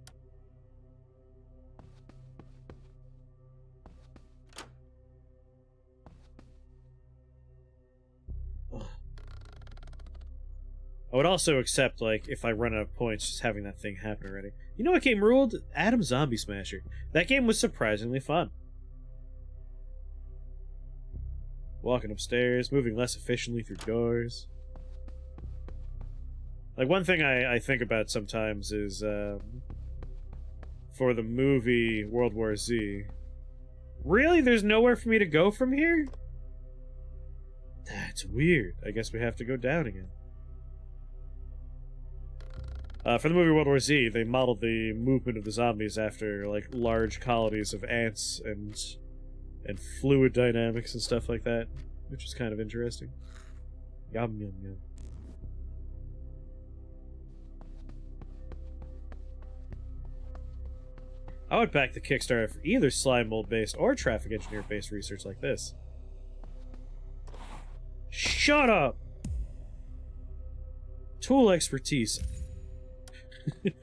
A: I would also accept, like, if I run out of points, just having that thing happen already. You know what game ruled? Atom Zombie Smasher. That game was surprisingly fun. Walking upstairs, moving less efficiently through doors. Like, one thing I, I think about sometimes is, um, for the movie World War Z. Really? There's nowhere for me to go from here? That's weird. I guess we have to go down again. Uh, for the movie World War Z, they modeled the movement of the zombies after like large colonies of ants and and fluid dynamics and stuff like that, which is kind of interesting. Yum yum yum. I would back the Kickstarter for either slime mold based or traffic engineer based research like this. Shut up! Tool expertise. I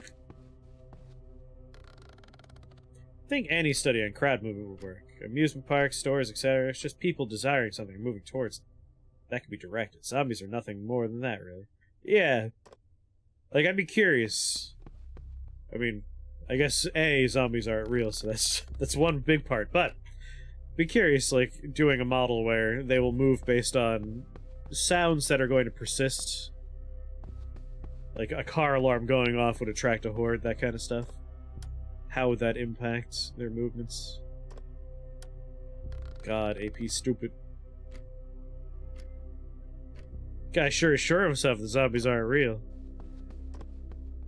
A: think any study on crowd movement would work. Amusement parks, stores, etc. It's just people desiring something and moving towards them. That can be directed. Zombies are nothing more than that, really. Yeah. Like, I'd be curious. I mean, I guess, A, zombies aren't real, so that's that's one big part. But, be curious, like, doing a model where they will move based on sounds that are going to persist like a car alarm going off would attract a horde, that kind of stuff. How would that impact their movements? God, AP stupid. Guy sure is sure himself the zombies aren't real.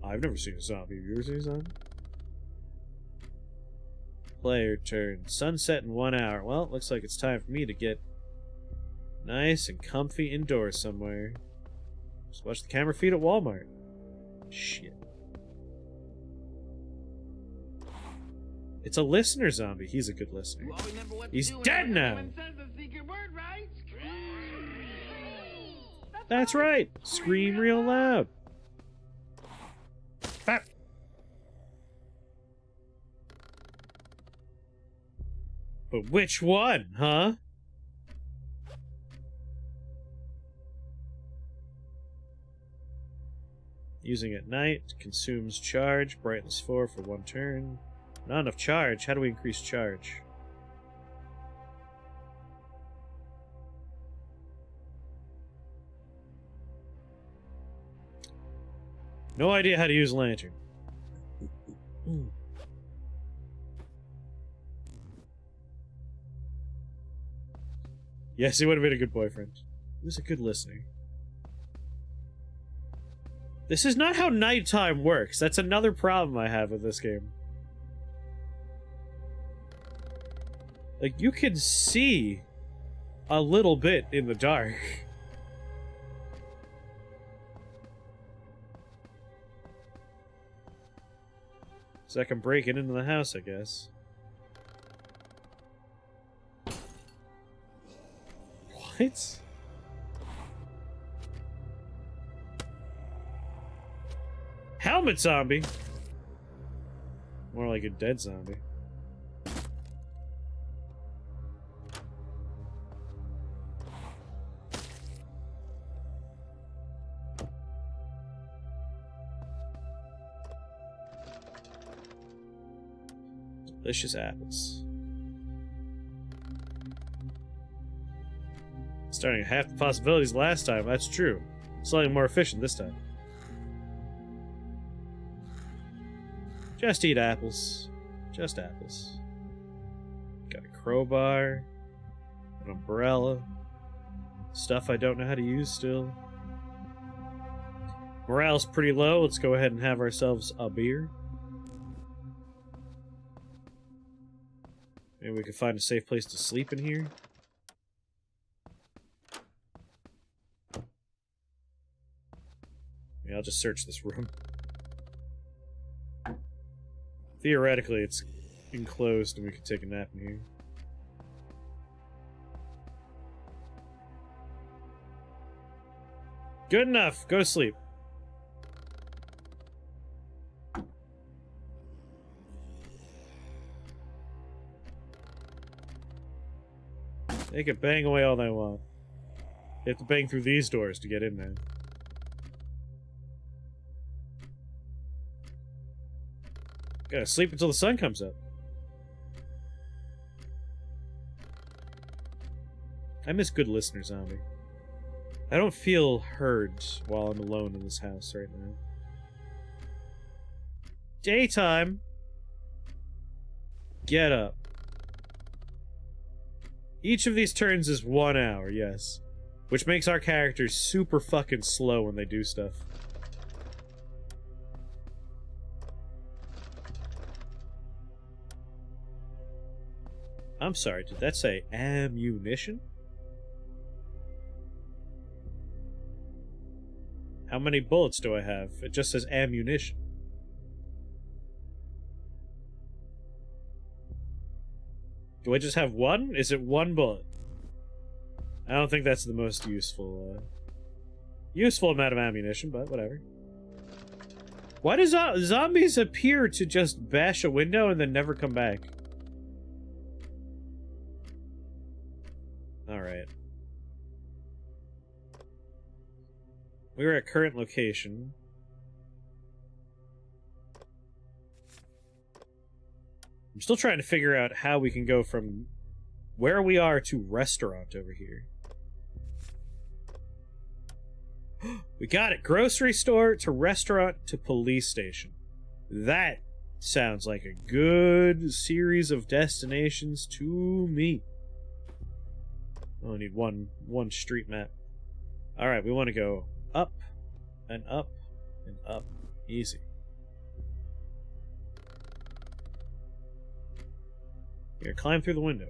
A: I've never seen a zombie. Have you ever seen a zombie? Player turn. Sunset in one hour. Well, it looks like it's time for me to get nice and comfy indoors somewhere. Just watch the camera feed at Walmart. Shit. It's a listener zombie. He's a good listener.
B: You all remember what to
A: He's dead now.
B: anyone says the secret word, right?
A: That's right. Scream real loud. Bap. But which one, huh? Using at night consumes charge, brightness 4 for one turn. Not enough charge. How do we increase charge? No idea how to use lantern. yes, he would have been a good boyfriend. He was a good listener. This is not how nighttime works. That's another problem I have with this game. Like, you can see a little bit in the dark. So I can break it into the house, I guess. What? Helmet zombie? More like a dead zombie. Delicious apples. Starting at half the possibilities last time, that's true. Slightly more efficient this time. Just eat apples. Just apples. Got a crowbar, an umbrella, stuff I don't know how to use still. Morale's pretty low. Let's go ahead and have ourselves a beer. Maybe we can find a safe place to sleep in here. Yeah, I'll just search this room. Theoretically, it's enclosed and we could take a nap in here. Good enough. Go to sleep. They can bang away all they want. They have to bang through these doors to get in there. Gotta sleep until the sun comes up. I miss good listener zombie. I don't feel heard while I'm alone in this house right now. Daytime. Get up. Each of these turns is one hour, yes. Which makes our characters super fucking slow when they do stuff. I'm sorry, did that say ammunition? How many bullets do I have? It just says ammunition. Do I just have one? Is it one bullet? I don't think that's the most useful, uh, useful amount of ammunition, but whatever. Why do zo zombies appear to just bash a window and then never come back? Alright. We are at current location. I'm still trying to figure out how we can go from where we are to restaurant over here. we got it. Grocery store to restaurant to police station. That sounds like a good series of destinations to me. Only need one one street map. All right, we want to go up and up and up. Easy. Here, climb through the window.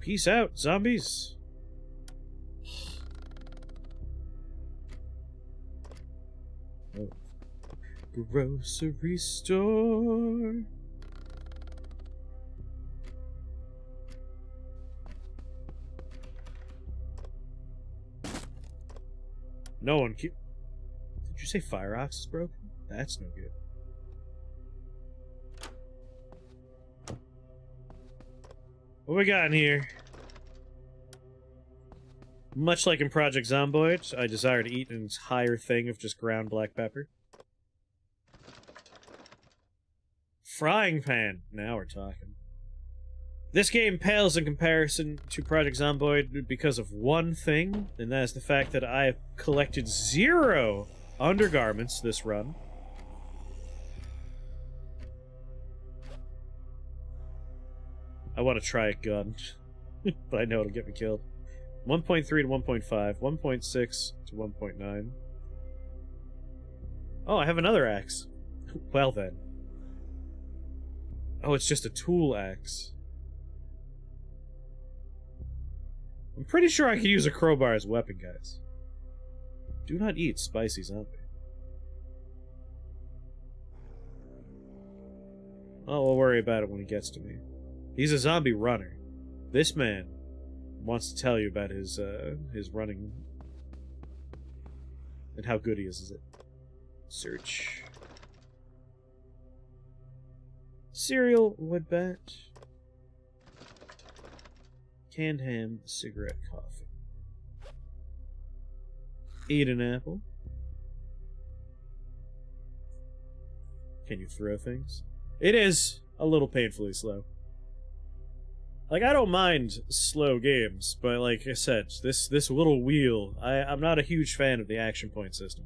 A: Peace out, zombies. Oh. Grocery store. No one keep. You say fire axe is broken? That's no good. What we got in here? Much like in Project Zomboid, I desire to eat an entire thing of just ground black pepper. Frying pan. Now we're talking. This game pales in comparison to Project Zomboid because of one thing, and that is the fact that I have collected zero undergarments this run. I want to try a gun, but I know it'll get me killed. 1.3 to 1.5, 1.6 to 1.9. Oh, I have another axe. Well then. Oh, it's just a tool axe. I'm pretty sure I could use a crowbar as a weapon, guys. Do not eat spicy zombie. Oh, we'll worry about it when he gets to me. He's a zombie runner. This man wants to tell you about his uh, his running and how good he is. Is it? Search. Cereal, wood bat, canned ham, cigarette, coffee. Eat an apple. Can you throw things? It is a little painfully slow. Like I don't mind slow games, but like I said, this this little wheel, I, I'm not a huge fan of the action point system.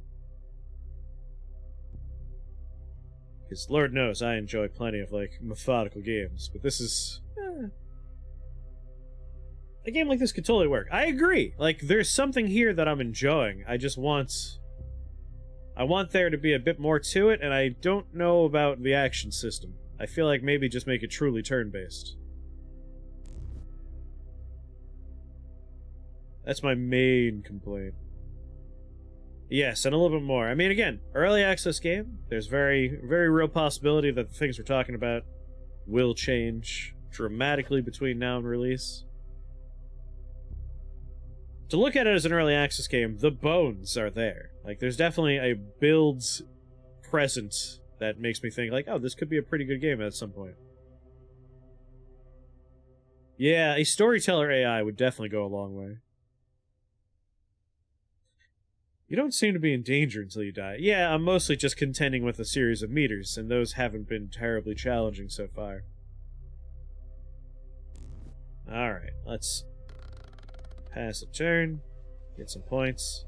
A: Because Lord knows I enjoy plenty of like methodical games, but this is eh. A game like this could totally work. I agree. Like there's something here that I'm enjoying. I just want I want there to be a bit more to it, and I don't know about the action system. I feel like maybe just make it truly turn-based. That's my main complaint. Yes, and a little bit more. I mean, again, early access game. There's very, very real possibility that the things we're talking about will change dramatically between now and release. To look at it as an early access game, the bones are there. Like, there's definitely a build present that makes me think, like, oh, this could be a pretty good game at some point. Yeah, a storyteller AI would definitely go a long way. You don't seem to be in danger until you die. Yeah, I'm mostly just contending with a series of meters, and those haven't been terribly challenging so far. Alright, let's pass a turn, get some points,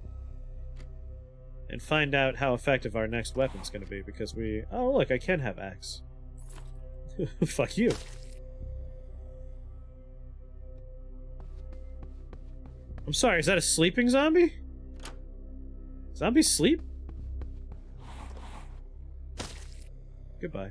A: and find out how effective our next weapon's gonna be, because we... Oh, look, I can have axe. Fuck you. I'm sorry, is that a sleeping zombie? Zombies sleep? Goodbye.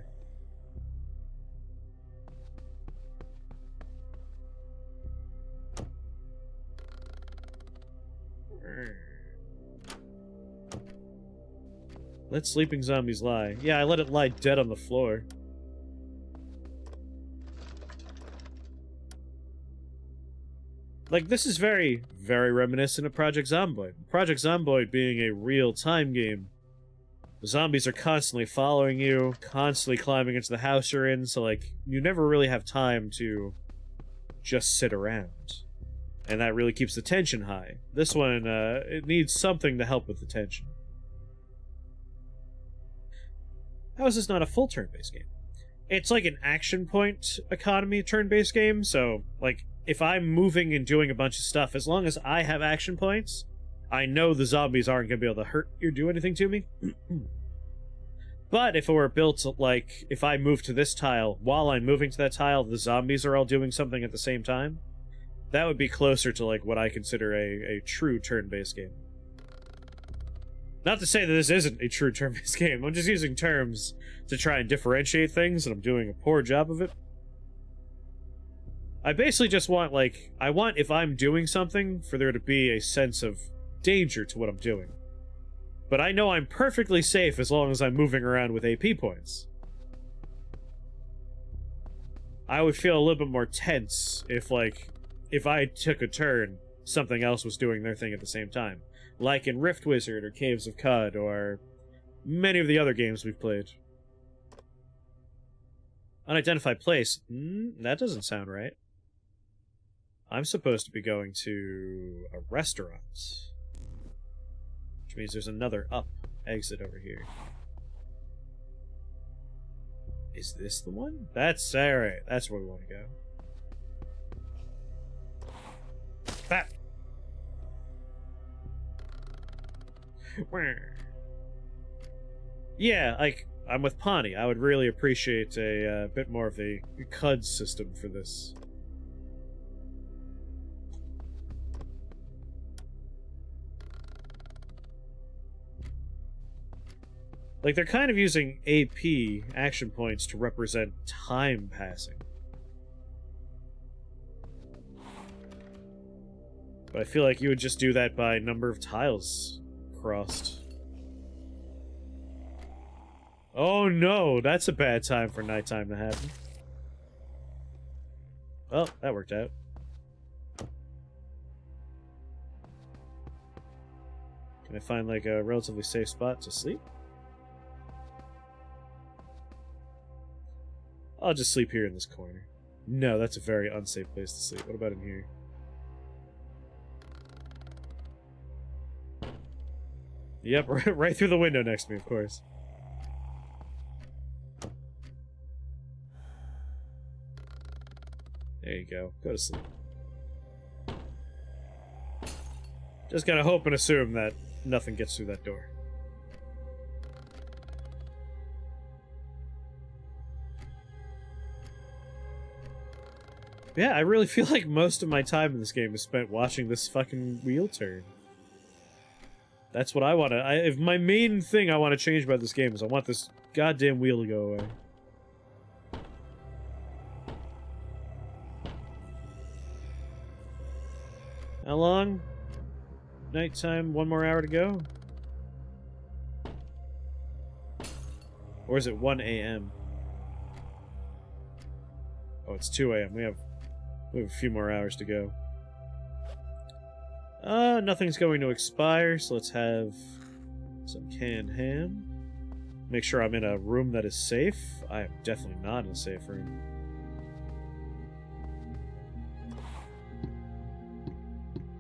A: Let sleeping zombies lie. Yeah, I let it lie dead on the floor. Like, this is very, very reminiscent of Project Zomboid. Project Zomboid being a real-time game. The zombies are constantly following you, constantly climbing into the house you're in, so, like, you never really have time to just sit around. And that really keeps the tension high. This one, uh, it needs something to help with the tension. How is this not a full turn-based game? It's like an action point economy turn-based game, so, like, if I'm moving and doing a bunch of stuff, as long as I have action points, I know the zombies aren't going to be able to hurt or do anything to me. but if it were built like, if I move to this tile, while I'm moving to that tile, the zombies are all doing something at the same time, that would be closer to like what I consider a, a true turn-based game. Not to say that this isn't a true turn-based game. I'm just using terms to try and differentiate things, and I'm doing a poor job of it. I basically just want, like, I want, if I'm doing something, for there to be a sense of danger to what I'm doing. But I know I'm perfectly safe as long as I'm moving around with AP points. I would feel a little bit more tense if, like, if I took a turn, something else was doing their thing at the same time. Like in Rift Wizard or Caves of Qud or many of the other games we've played. Unidentified place. Mm, that doesn't sound right. I'm supposed to be going to a restaurant. Which means there's another up exit over here. Is this the one? That's alright. That's where we want to go. Back! yeah, like, I'm with Pawnee. I would really appreciate a uh, bit more of a Qud system for this. Like, they're kind of using AP action points to represent time passing. But I feel like you would just do that by number of tiles Oh no, that's a bad time for nighttime to happen. Well, that worked out. Can I find like a relatively safe spot to sleep? I'll just sleep here in this corner. No, that's a very unsafe place to sleep. What about in here? Yep, right, right through the window next to me, of course. There you go. Go to sleep. Just gotta hope and assume that nothing gets through that door. Yeah, I really feel like most of my time in this game is spent watching this fucking wheel turn. That's what I want to. I, if my main thing I want to change about this game is I want this goddamn wheel to go away. How long? Nighttime, one more hour to go? Or is it 1 a.m.? Oh, it's 2 a.m. We have we have a few more hours to go. Uh, nothing's going to expire, so let's have some canned ham. Make sure I'm in a room that is safe. I am definitely not in a safe room.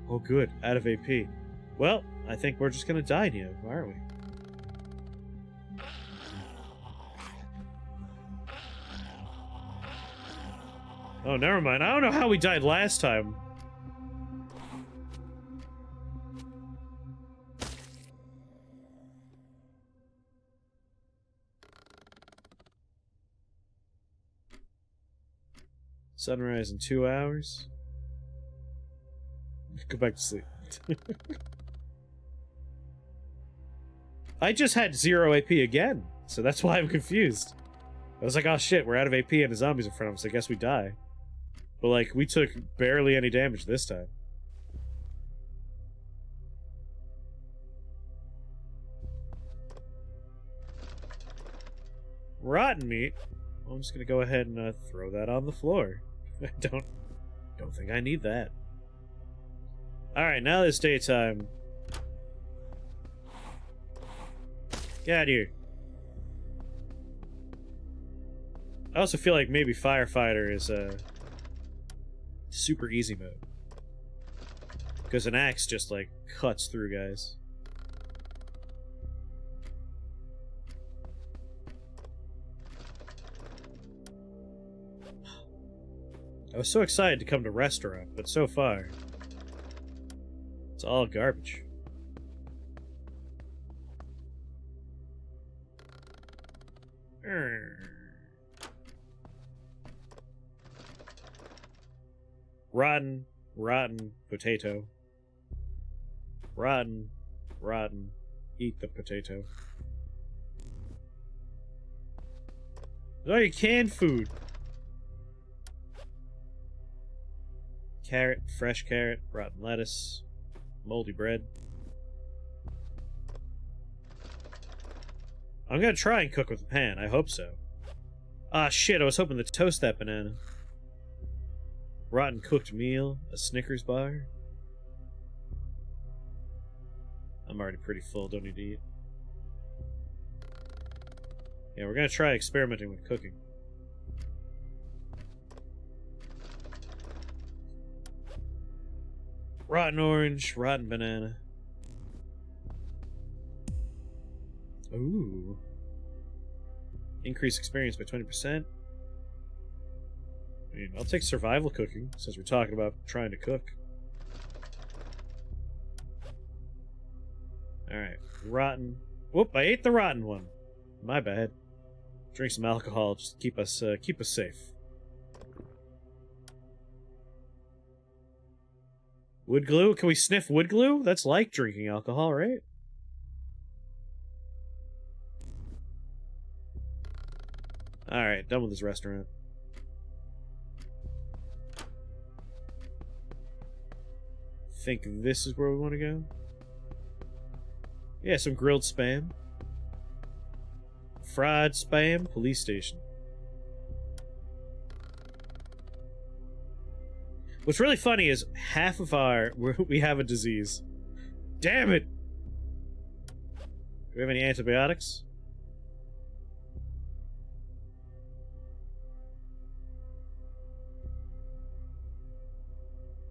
A: Oh good, out of AP. Well, I think we're just gonna die here, aren't we? Oh, never mind. I don't know how we died last time. Sunrise in two hours. Go back to sleep. I just had zero AP again, so that's why I'm confused. I was like, oh shit, we're out of AP and the zombies in front of us. I guess we die. But like, we took barely any damage this time. Rotten meat. Well, I'm just gonna go ahead and uh, throw that on the floor. I don't, don't think I need that. All right, now it's daytime. Get out of here. I also feel like maybe firefighter is a uh, super easy mode. Because an axe just like cuts through guys. Was so excited to come to restaurant, but so far, it's all garbage. Rotten, rotten potato. Rotten, rotten, eat the potato. Oh, your canned food. Carrot, fresh carrot, rotten lettuce, moldy bread. I'm gonna try and cook with a pan. I hope so. Ah, shit, I was hoping to toast that banana. Rotten cooked meal, a Snickers bar. I'm already pretty full, don't need to eat. Yeah, we're gonna try experimenting with cooking. Rotten orange, rotten banana. Ooh. Increase experience by 20%. I mean, I'll take survival cooking, since we're talking about trying to cook. Alright, rotten. Whoop, I ate the rotten one. My bad. Drink some alcohol, just keep us, uh, keep us safe. Wood glue? Can we sniff wood glue? That's like drinking alcohol, right? Alright, done with this restaurant. Think this is where we want to go? Yeah, some grilled spam. Fried spam, police station. What's really funny is half of our we have a disease. Damn it! Do we have any antibiotics?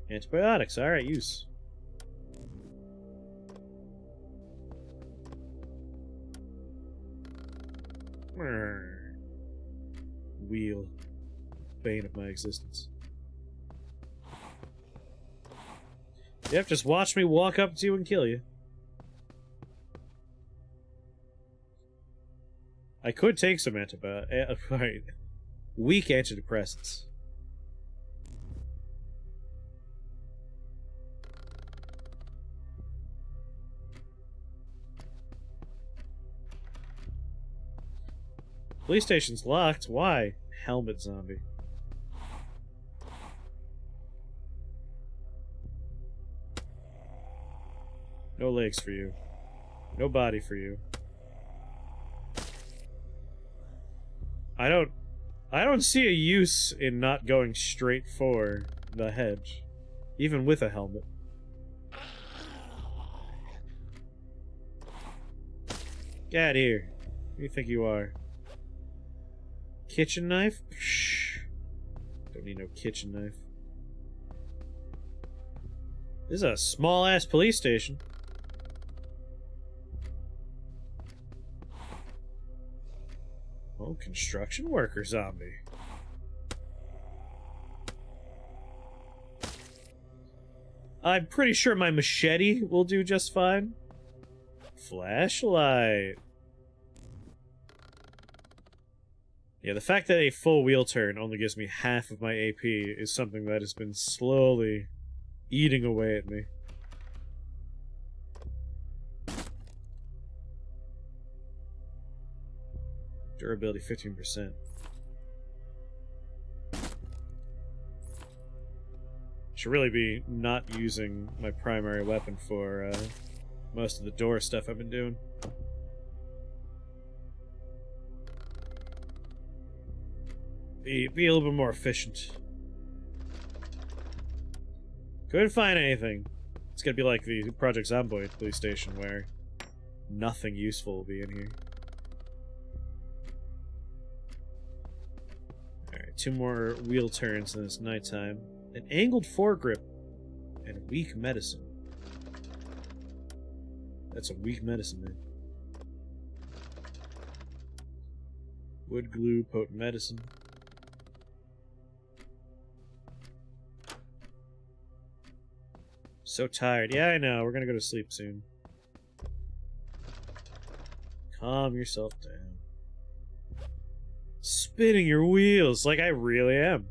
A: Antibiotics, alright, use. Wheel. Bane of my existence. Yep, just watch me walk up to you and kill you. I could take some antibiotics. Eh, right. Weak antidepressants. Police station's locked. Why? Helmet zombie. No legs for you. No body for you. I don't... I don't see a use in not going straight for the hedge. Even with a helmet. Get out here. Who do you think you are? Kitchen knife? Psh. Don't need no kitchen knife. This is a small-ass police station. Construction worker zombie. I'm pretty sure my machete will do just fine. Flashlight. Yeah, the fact that a full wheel turn only gives me half of my AP is something that has been slowly eating away at me. Durability 15%. Should really be not using my primary weapon for uh, most of the door stuff I've been doing. Be, be a little bit more efficient. Couldn't find anything. It's gonna be like the Project Zomboid police station where nothing useful will be in here. Two more wheel turns and it's nighttime. An angled foregrip and weak medicine. That's a weak medicine, man. Wood glue, potent medicine. So tired. Yeah, I know. We're gonna go to sleep soon. Calm yourself down. Spinning your wheels like I really am.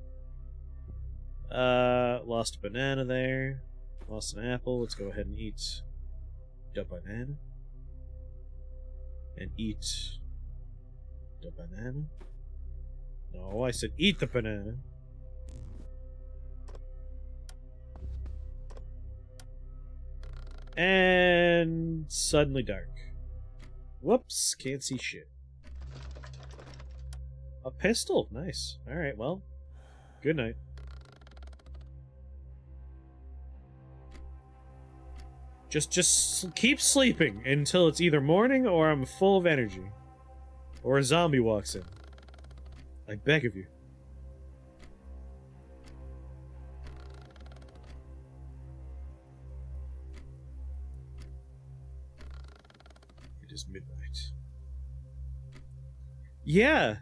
A: Uh, lost a banana there. Lost an apple. Let's go ahead and eat the banana. and eat the banana. No, I said eat the banana. And suddenly dark. Whoops, can't see shit. A pistol, nice. Alright, well, good night. Just, just keep sleeping until it's either morning or I'm full of energy. Or a zombie walks in. I beg of you. It is midnight. Yeah.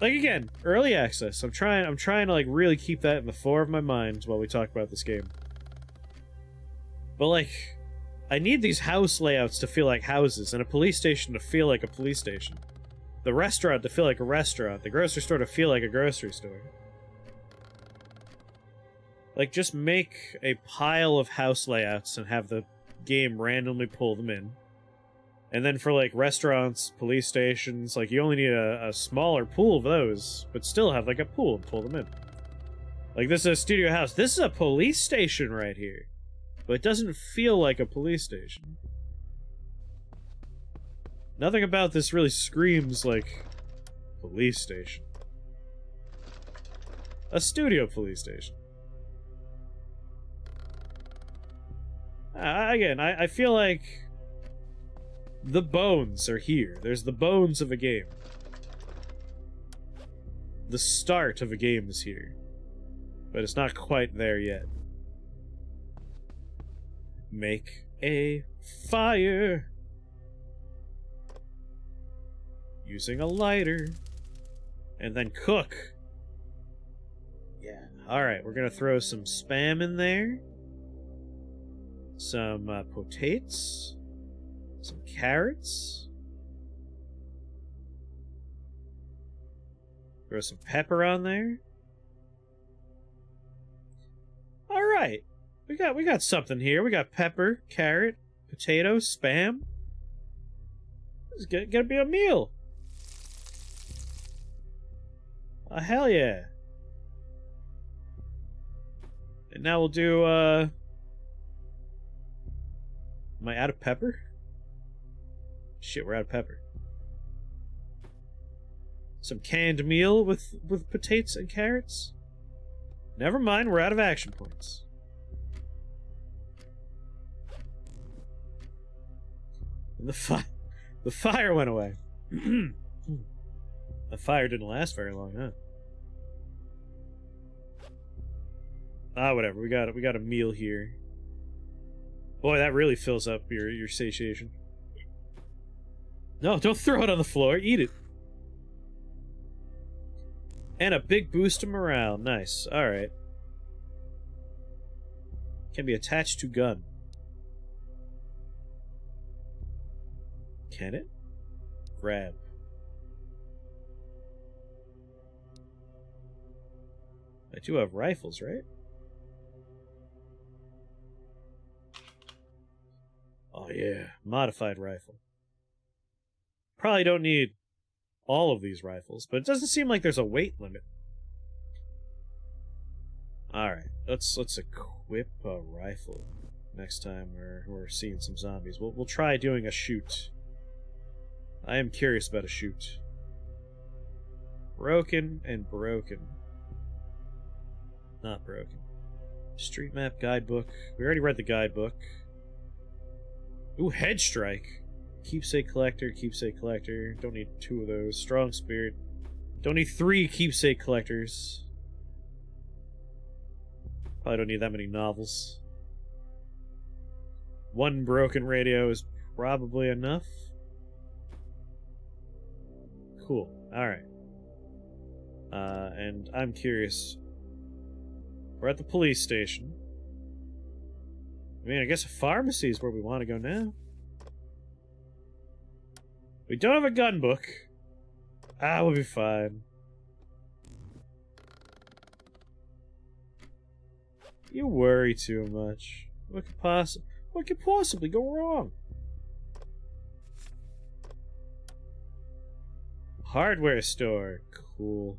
A: Like again, early access. I'm trying I'm trying to like really keep that in the fore of my mind while we talk about this game. But like I need these house layouts to feel like houses and a police station to feel like a police station. The restaurant to feel like a restaurant, the grocery store to feel like a grocery store. Like, just make a pile of house layouts and have the game randomly pull them in. And then for, like, restaurants, police stations, like, you only need a, a smaller pool of those, but still have, like, a pool and pull them in. Like, this is a studio house. This is a police station right here. But it doesn't feel like a police station. Nothing about this really screams like police station. A studio police station. Again, I, I feel like the bones are here. There's the bones of a game. The start of a game is here. But it's not quite there yet. Make a fire using a lighter and then cook. Yeah. Alright, we're gonna throw some spam in there. Some uh, potatoes. Some carrots. Throw some pepper on there. Alright. We got we got something here. We got pepper, carrot, potato, spam. This is gonna, gonna be a meal. Oh, hell yeah. And now we'll do, uh... Am I out of pepper? Shit, we're out of pepper. Some canned meal with, with potatoes and carrots? Never mind, we're out of action points. And the fire, the fire went away. the fire didn't last very long, huh? Ah, whatever. We got we got a meal here. Boy, that really fills up your your satiation. No, don't throw it on the floor. Eat it. And a big boost of morale. Nice. All right. Can be attached to gun. Can it? Grab. I do have rifles, right? Oh yeah, modified rifle. Probably don't need all of these rifles, but it doesn't seem like there's a weight limit. Alright, let's let's equip a rifle next time we're we're seeing some zombies. We'll we'll try doing a shoot. I am curious about a shoot. Broken and broken. Not broken. Street map guidebook. We already read the guidebook. Ooh, Head Strike. Keepsake Collector, Keepsake Collector. Don't need two of those. Strong Spirit. Don't need three Keepsake Collectors. Probably don't need that many novels. One broken radio is probably enough. Cool. Alright. Uh, and I'm curious. We're at the police station. I mean, I guess a pharmacy is where we want to go now. We don't have a gun book. Ah, we'll be fine. You worry too much. What could possibly what could possibly go wrong? Hardware store. Cool.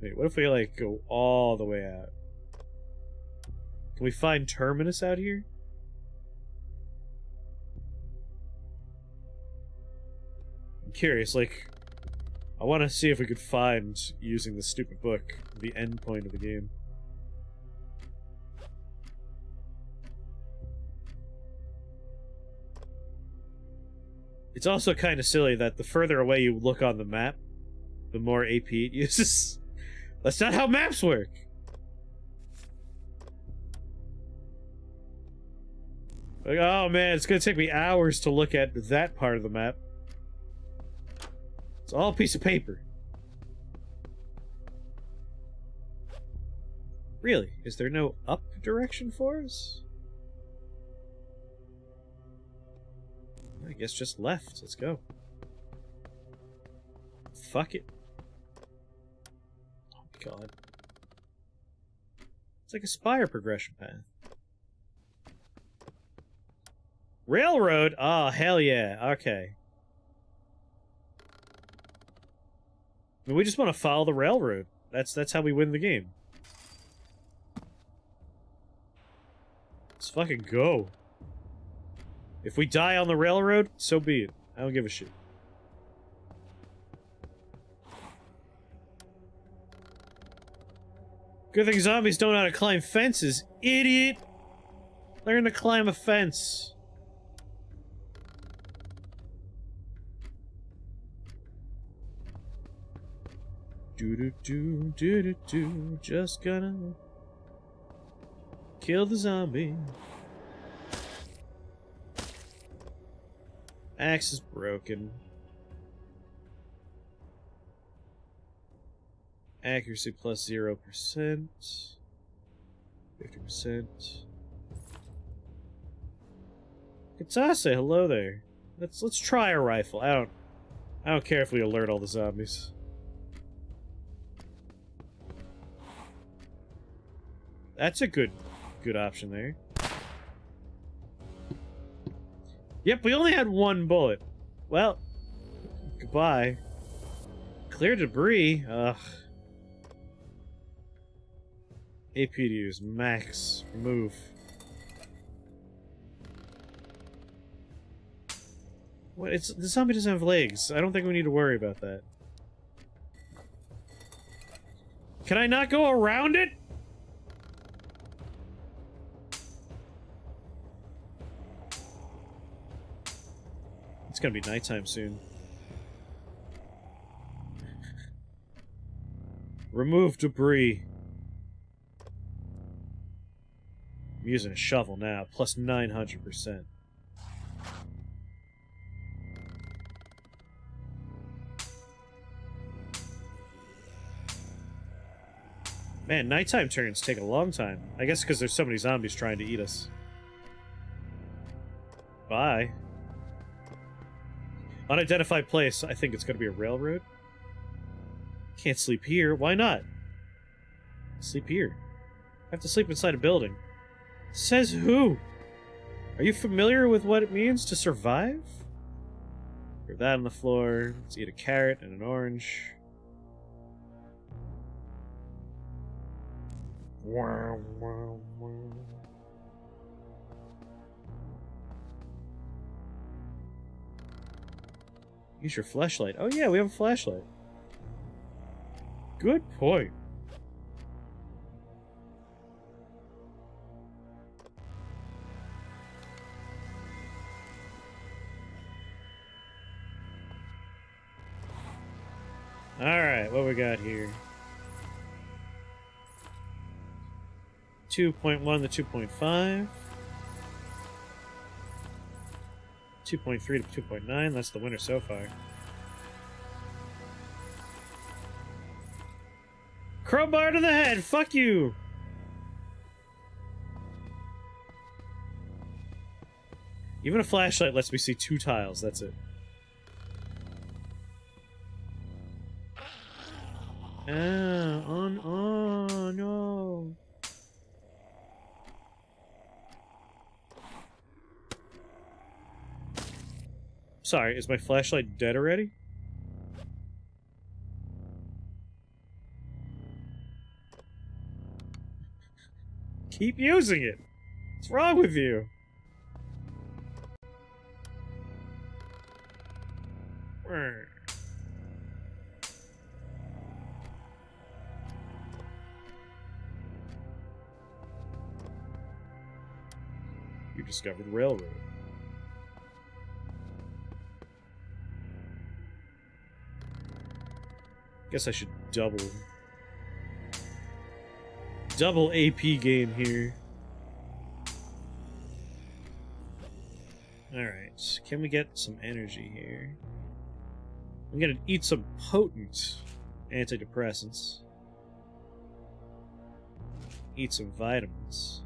A: Wait, what if we, like, go all the way out? Can we find Terminus out here? Curious, like, I want to see if we could find, using the stupid book, the end point of the game. It's also kind of silly that the further away you look on the map, the more AP it uses. That's not how maps work. Like, oh man, it's gonna take me hours to look at that part of the map. It's all a piece of paper. Really? Is there no up direction for us? I guess just left. Let's go. Fuck it. Oh my god. It's like a spire progression path. Railroad? Oh, hell yeah. Okay. I mean, we just want to follow the railroad. That's that's how we win the game. Let's fucking go. If we die on the railroad, so be it. I don't give a shit. Good thing zombies don't know how to climb fences, idiot! Learn to climb a fence. Do do do do do do. Just gonna kill the zombie. Axe is broken. Accuracy plus 0%. 50%. Katase, hello there. Let's let's try a rifle. I don't I don't care if we alert all the zombies. That's a good good option there. Yep, we only had one bullet. Well, goodbye. Clear debris. Ugh. AP to use. Max. Remove. What? It's the zombie doesn't have legs. I don't think we need to worry about that. Can I not go around it? It's gonna be nighttime soon. Remove debris. I'm using a shovel now, plus 900%. Man, nighttime turns take a long time. I guess because there's so many zombies trying to eat us. Bye. Unidentified place. I think it's going to be a railroad. Can't sleep here. Why not? Sleep here. I have to sleep inside a building. Says who? Are you familiar with what it means to survive? Throw that on the floor. Let's eat a carrot and an orange. Wow, wow, wow. Use your flashlight. Oh yeah, we have a flashlight. Good point. Alright, what we got here? 2.1 to 2.5. 2.3 to 2.9, that's the winner so far. Crowbar to the head, fuck you! Even a flashlight lets me see two tiles, that's it. Ah, on, oh no. Sorry, is my flashlight dead already? Keep using it. What's wrong with you? You discovered railroad. Guess I should double double AP game here. Alright, can we get some energy here? I'm gonna eat some potent antidepressants. Eat some vitamins.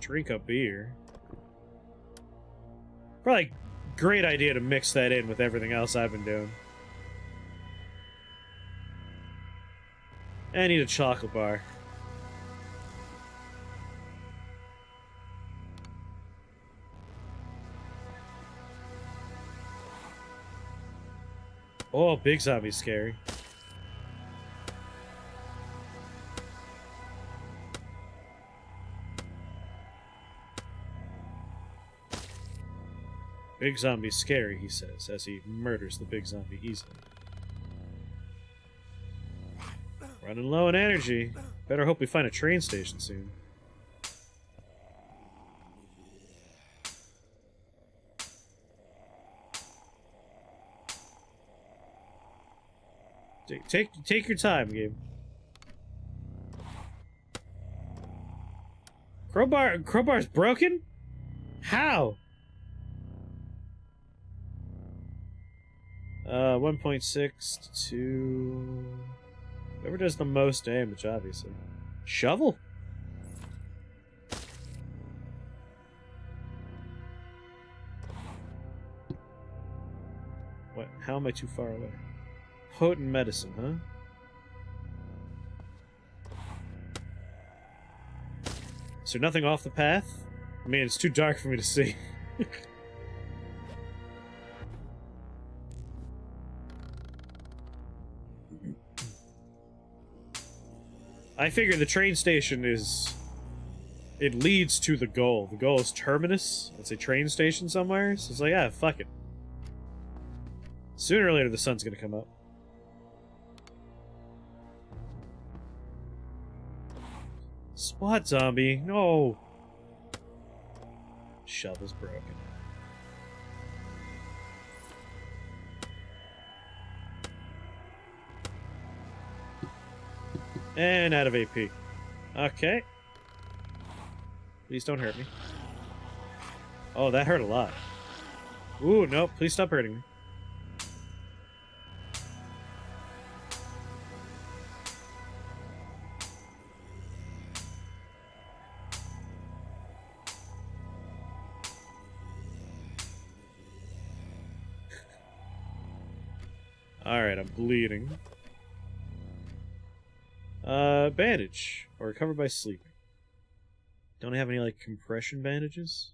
A: Drink a beer. Probably great idea to mix that in with everything else I've been doing. I need a chocolate bar. Oh, big zombie scary. Big zombie scary, he says, as he murders the big zombie easily. Running low on energy. Better hope we find a train station soon. Take take, take your time, game. Crowbar crowbar's broken? How? Uh, 1.6 to... Whoever does the most damage, obviously. Shovel? What? How am I too far away? Potent medicine, huh? Is there nothing off the path? I mean, it's too dark for me to see. I figure the train station is... It leads to the goal. The goal is Terminus. It's a train station somewhere. So it's like, yeah, fuck it. Sooner or later, the sun's gonna come up. Spot zombie. No. Shovel's broken. And out of AP. Okay. Please don't hurt me. Oh, that hurt a lot. Ooh, no, please stop hurting me. Alright, I'm bleeding. Uh, bandage. Or recover by sleeping. Don't I have any, like, compression bandages?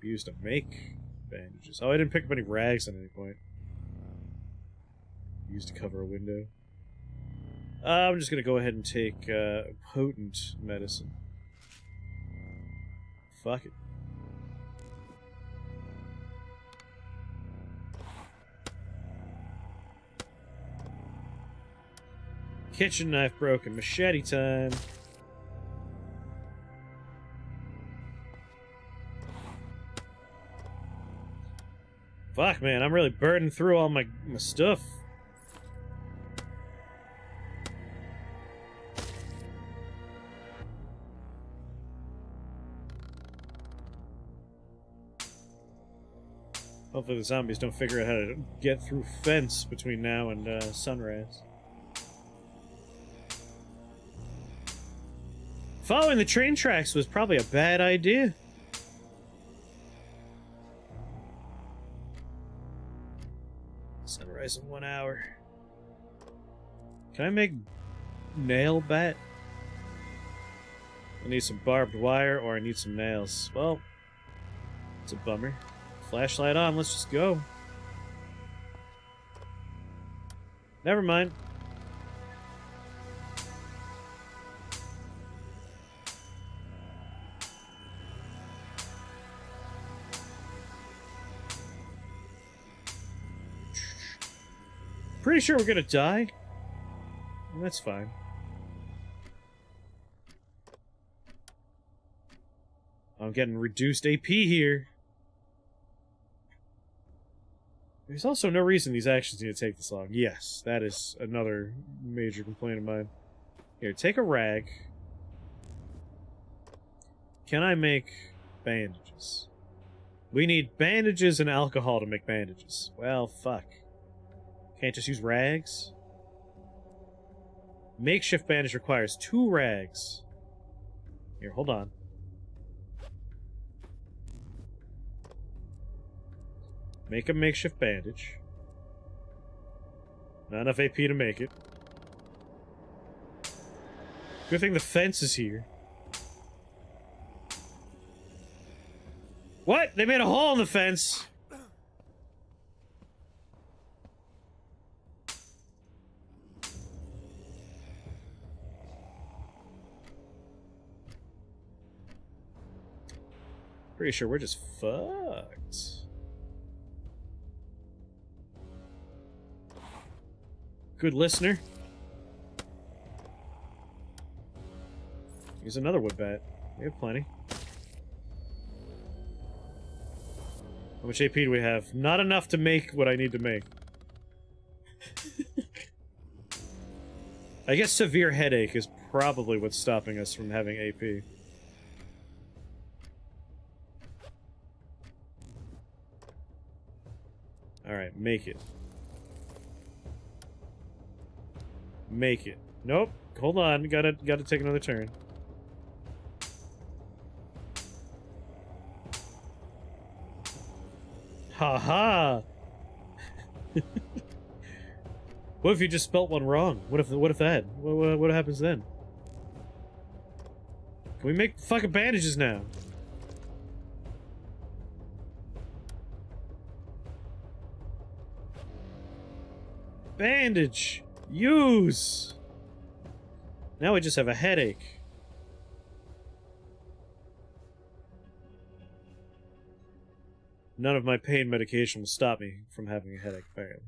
A: Be used to make bandages. Oh, I didn't pick up any rags at any point. Used to cover a window. Uh, I'm just gonna go ahead and take, uh, potent medicine. Fuck it. Kitchen knife broken. Machete time. Fuck, man, I'm really burning through all my, my stuff. Hopefully the zombies don't figure out how to get through fence between now and uh, sunrise. Following the train tracks was probably a bad idea. Sunrise in one hour. Can I make nail bat? I need some barbed wire or I need some nails. Well, it's a bummer. Flashlight on, let's just go. Never mind. Sure we're gonna die. That's fine. I'm getting reduced AP here. There's also no reason these actions need to take this long. Yes, that is another major complaint of mine. Here, take a rag. Can I make bandages? We need bandages and alcohol to make bandages. Well, fuck. Can't just use rags? Makeshift bandage requires two rags. Here, hold on. Make a makeshift bandage. Not enough AP to make it. Good thing the fence is here. What? They made a hole in the fence! Pretty sure we're just fucked. Good listener. Here's another wood bat. We have plenty. How much AP do we have? Not enough to make what I need to make. I guess severe headache is probably what's stopping us from having AP. Alright, make it. Make it. Nope. Hold on. Gotta gotta take another turn. Ha ha! what if you just spelt one wrong? What if what if that? What, what, what happens then? Can we make fucking bandages now? Bandage! Use! Now we just have a headache. None of my pain medication will stop me from having a headache, apparently.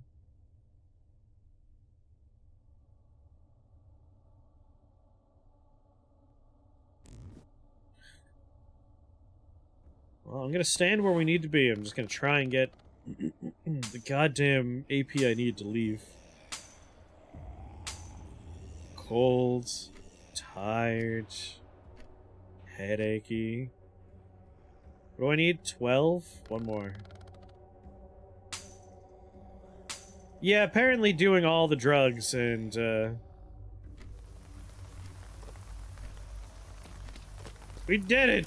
A: Well, I'm gonna stand where we need to be. I'm just gonna try and get the goddamn AP I need to leave cold, tired, headachy. What do I need? 12? One more. Yeah, apparently doing all the drugs and, uh... We did it!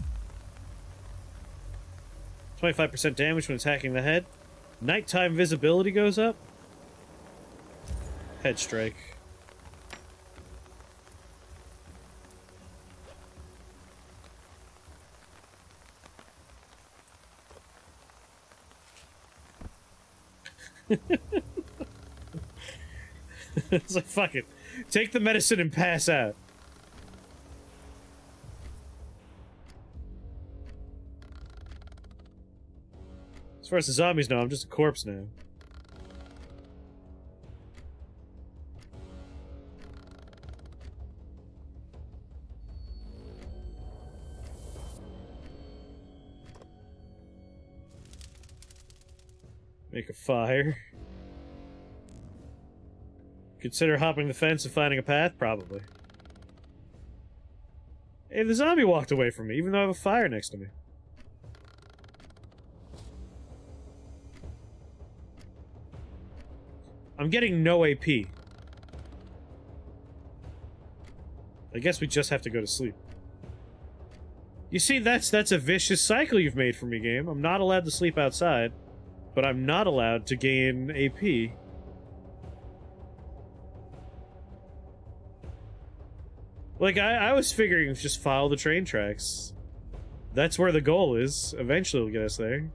A: 25% damage when attacking the head. Nighttime visibility goes up. Head strike. It's like, fuck it. Take the medicine and pass out. As far as the zombies know, I'm just a corpse now. Make a fire. Consider hopping the fence and finding a path? Probably. Hey, the zombie walked away from me, even though I have a fire next to me. I'm getting no AP. I guess we just have to go to sleep. You see, that's that's a vicious cycle you've made for me, game. I'm not allowed to sleep outside but I'm not allowed to gain AP. Like, I, I was figuring just follow the train tracks. That's where the goal is. Eventually it'll get us there.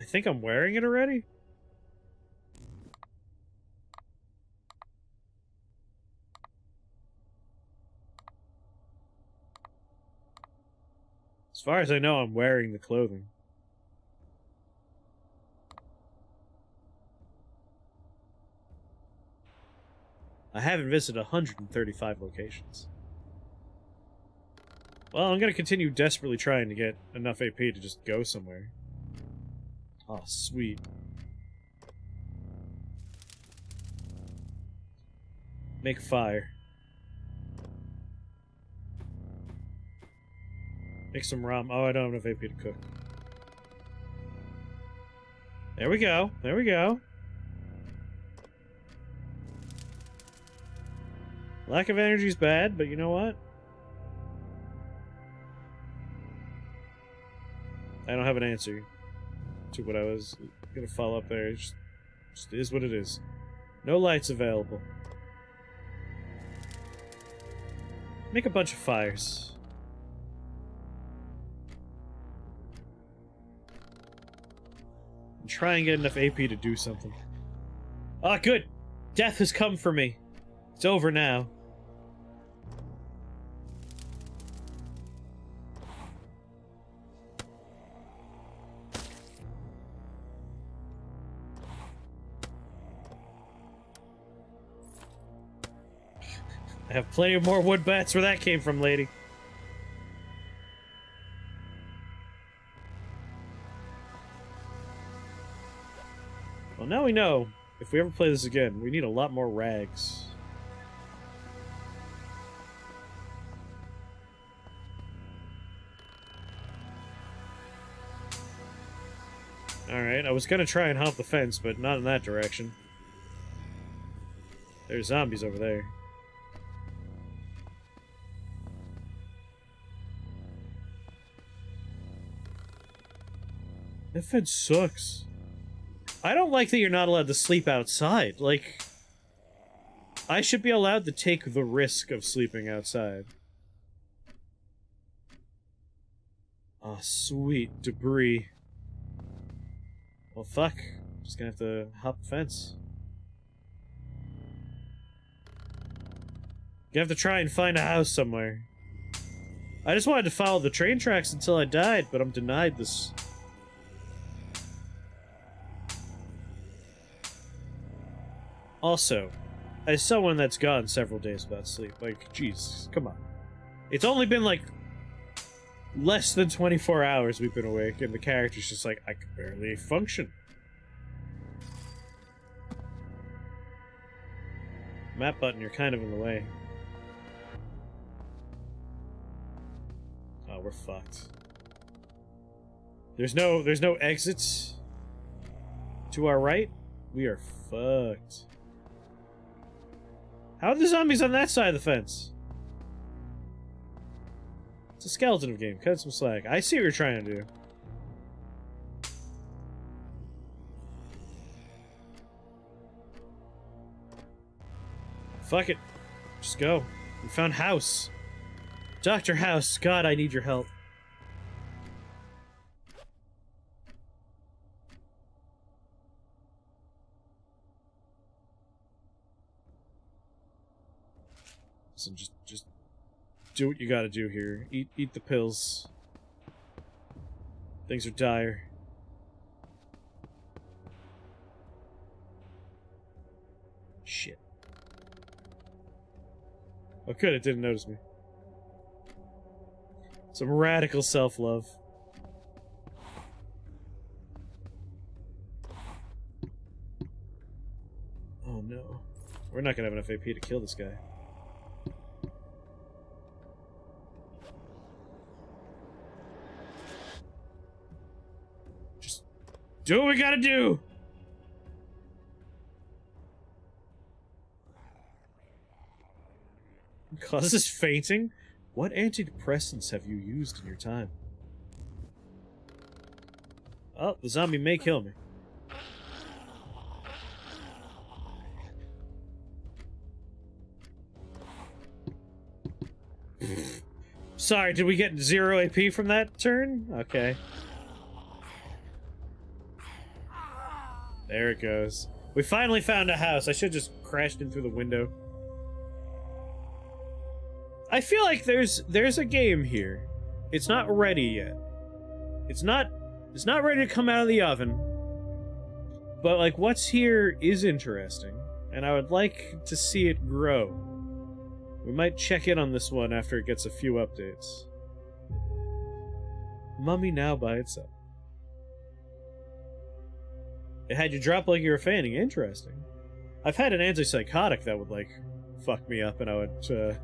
A: I think I'm wearing it already? As far as I know, I'm wearing the clothing. I haven't visited 135 locations. Well, I'm gonna continue desperately trying to get enough AP to just go somewhere. Oh, sweet. Make fire. Make some rum. Oh, I don't have enough AP to cook. There we go. There we go. Lack of energy is bad, but you know what? I don't have an answer to what I was gonna follow up there. It just, just is what it is. No lights available. Make a bunch of fires. Try and get enough AP to do something. Ah, good! Death has come for me. It's over now. I have plenty of more wood bats where that came from, lady. Now we know. If we ever play this again, we need a lot more rags. Alright, I was gonna try and hop the fence, but not in that direction. There's zombies over there. That fence sucks. I don't like that you're not allowed to sleep outside. Like, I should be allowed to take the risk of sleeping outside. Ah, oh, sweet debris. Well, fuck. Just gonna have to hop the fence. Gonna have to try and find a house somewhere. I just wanted to follow the train tracks until I died, but I'm denied this Also, as someone that's gone several days without sleep, like, jeez, come on. It's only been like less than 24 hours we've been awake, and the character's just like, I can barely function. Map button, you're kind of in the way. Oh, we're fucked. There's no, there's no exits to our right. We are fucked. How are the zombies on that side of the fence? It's a skeleton of game. Cut some slack. I see what you're trying to do. Fuck it. Just go. We found House. Dr. House, God, I need your help. Do what you gotta do here. Eat eat the pills. Things are dire. Shit. Oh good, it didn't notice me. Some radical self-love. Oh no. We're not gonna have enough AP to kill this guy. Do what we gotta do! Causes fainting? What antidepressants have you used in your time? Oh, the zombie may kill me. Sorry, did we get zero AP from that turn? Okay. There it goes. We finally found a house. I should just crashed in through the window. I feel like there's there's a game here. It's not ready yet. It's not it's not ready to come out of the oven. But like what's here is interesting, and I would like to see it grow. We might check in on this one after it gets a few updates. Mummy now by itself. It had you drop like you were fainting. Interesting. I've had an antipsychotic that would like fuck me up, and I would uh,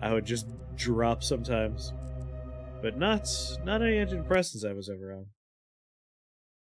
A: I would just drop sometimes, but not not any antidepressants I was ever on.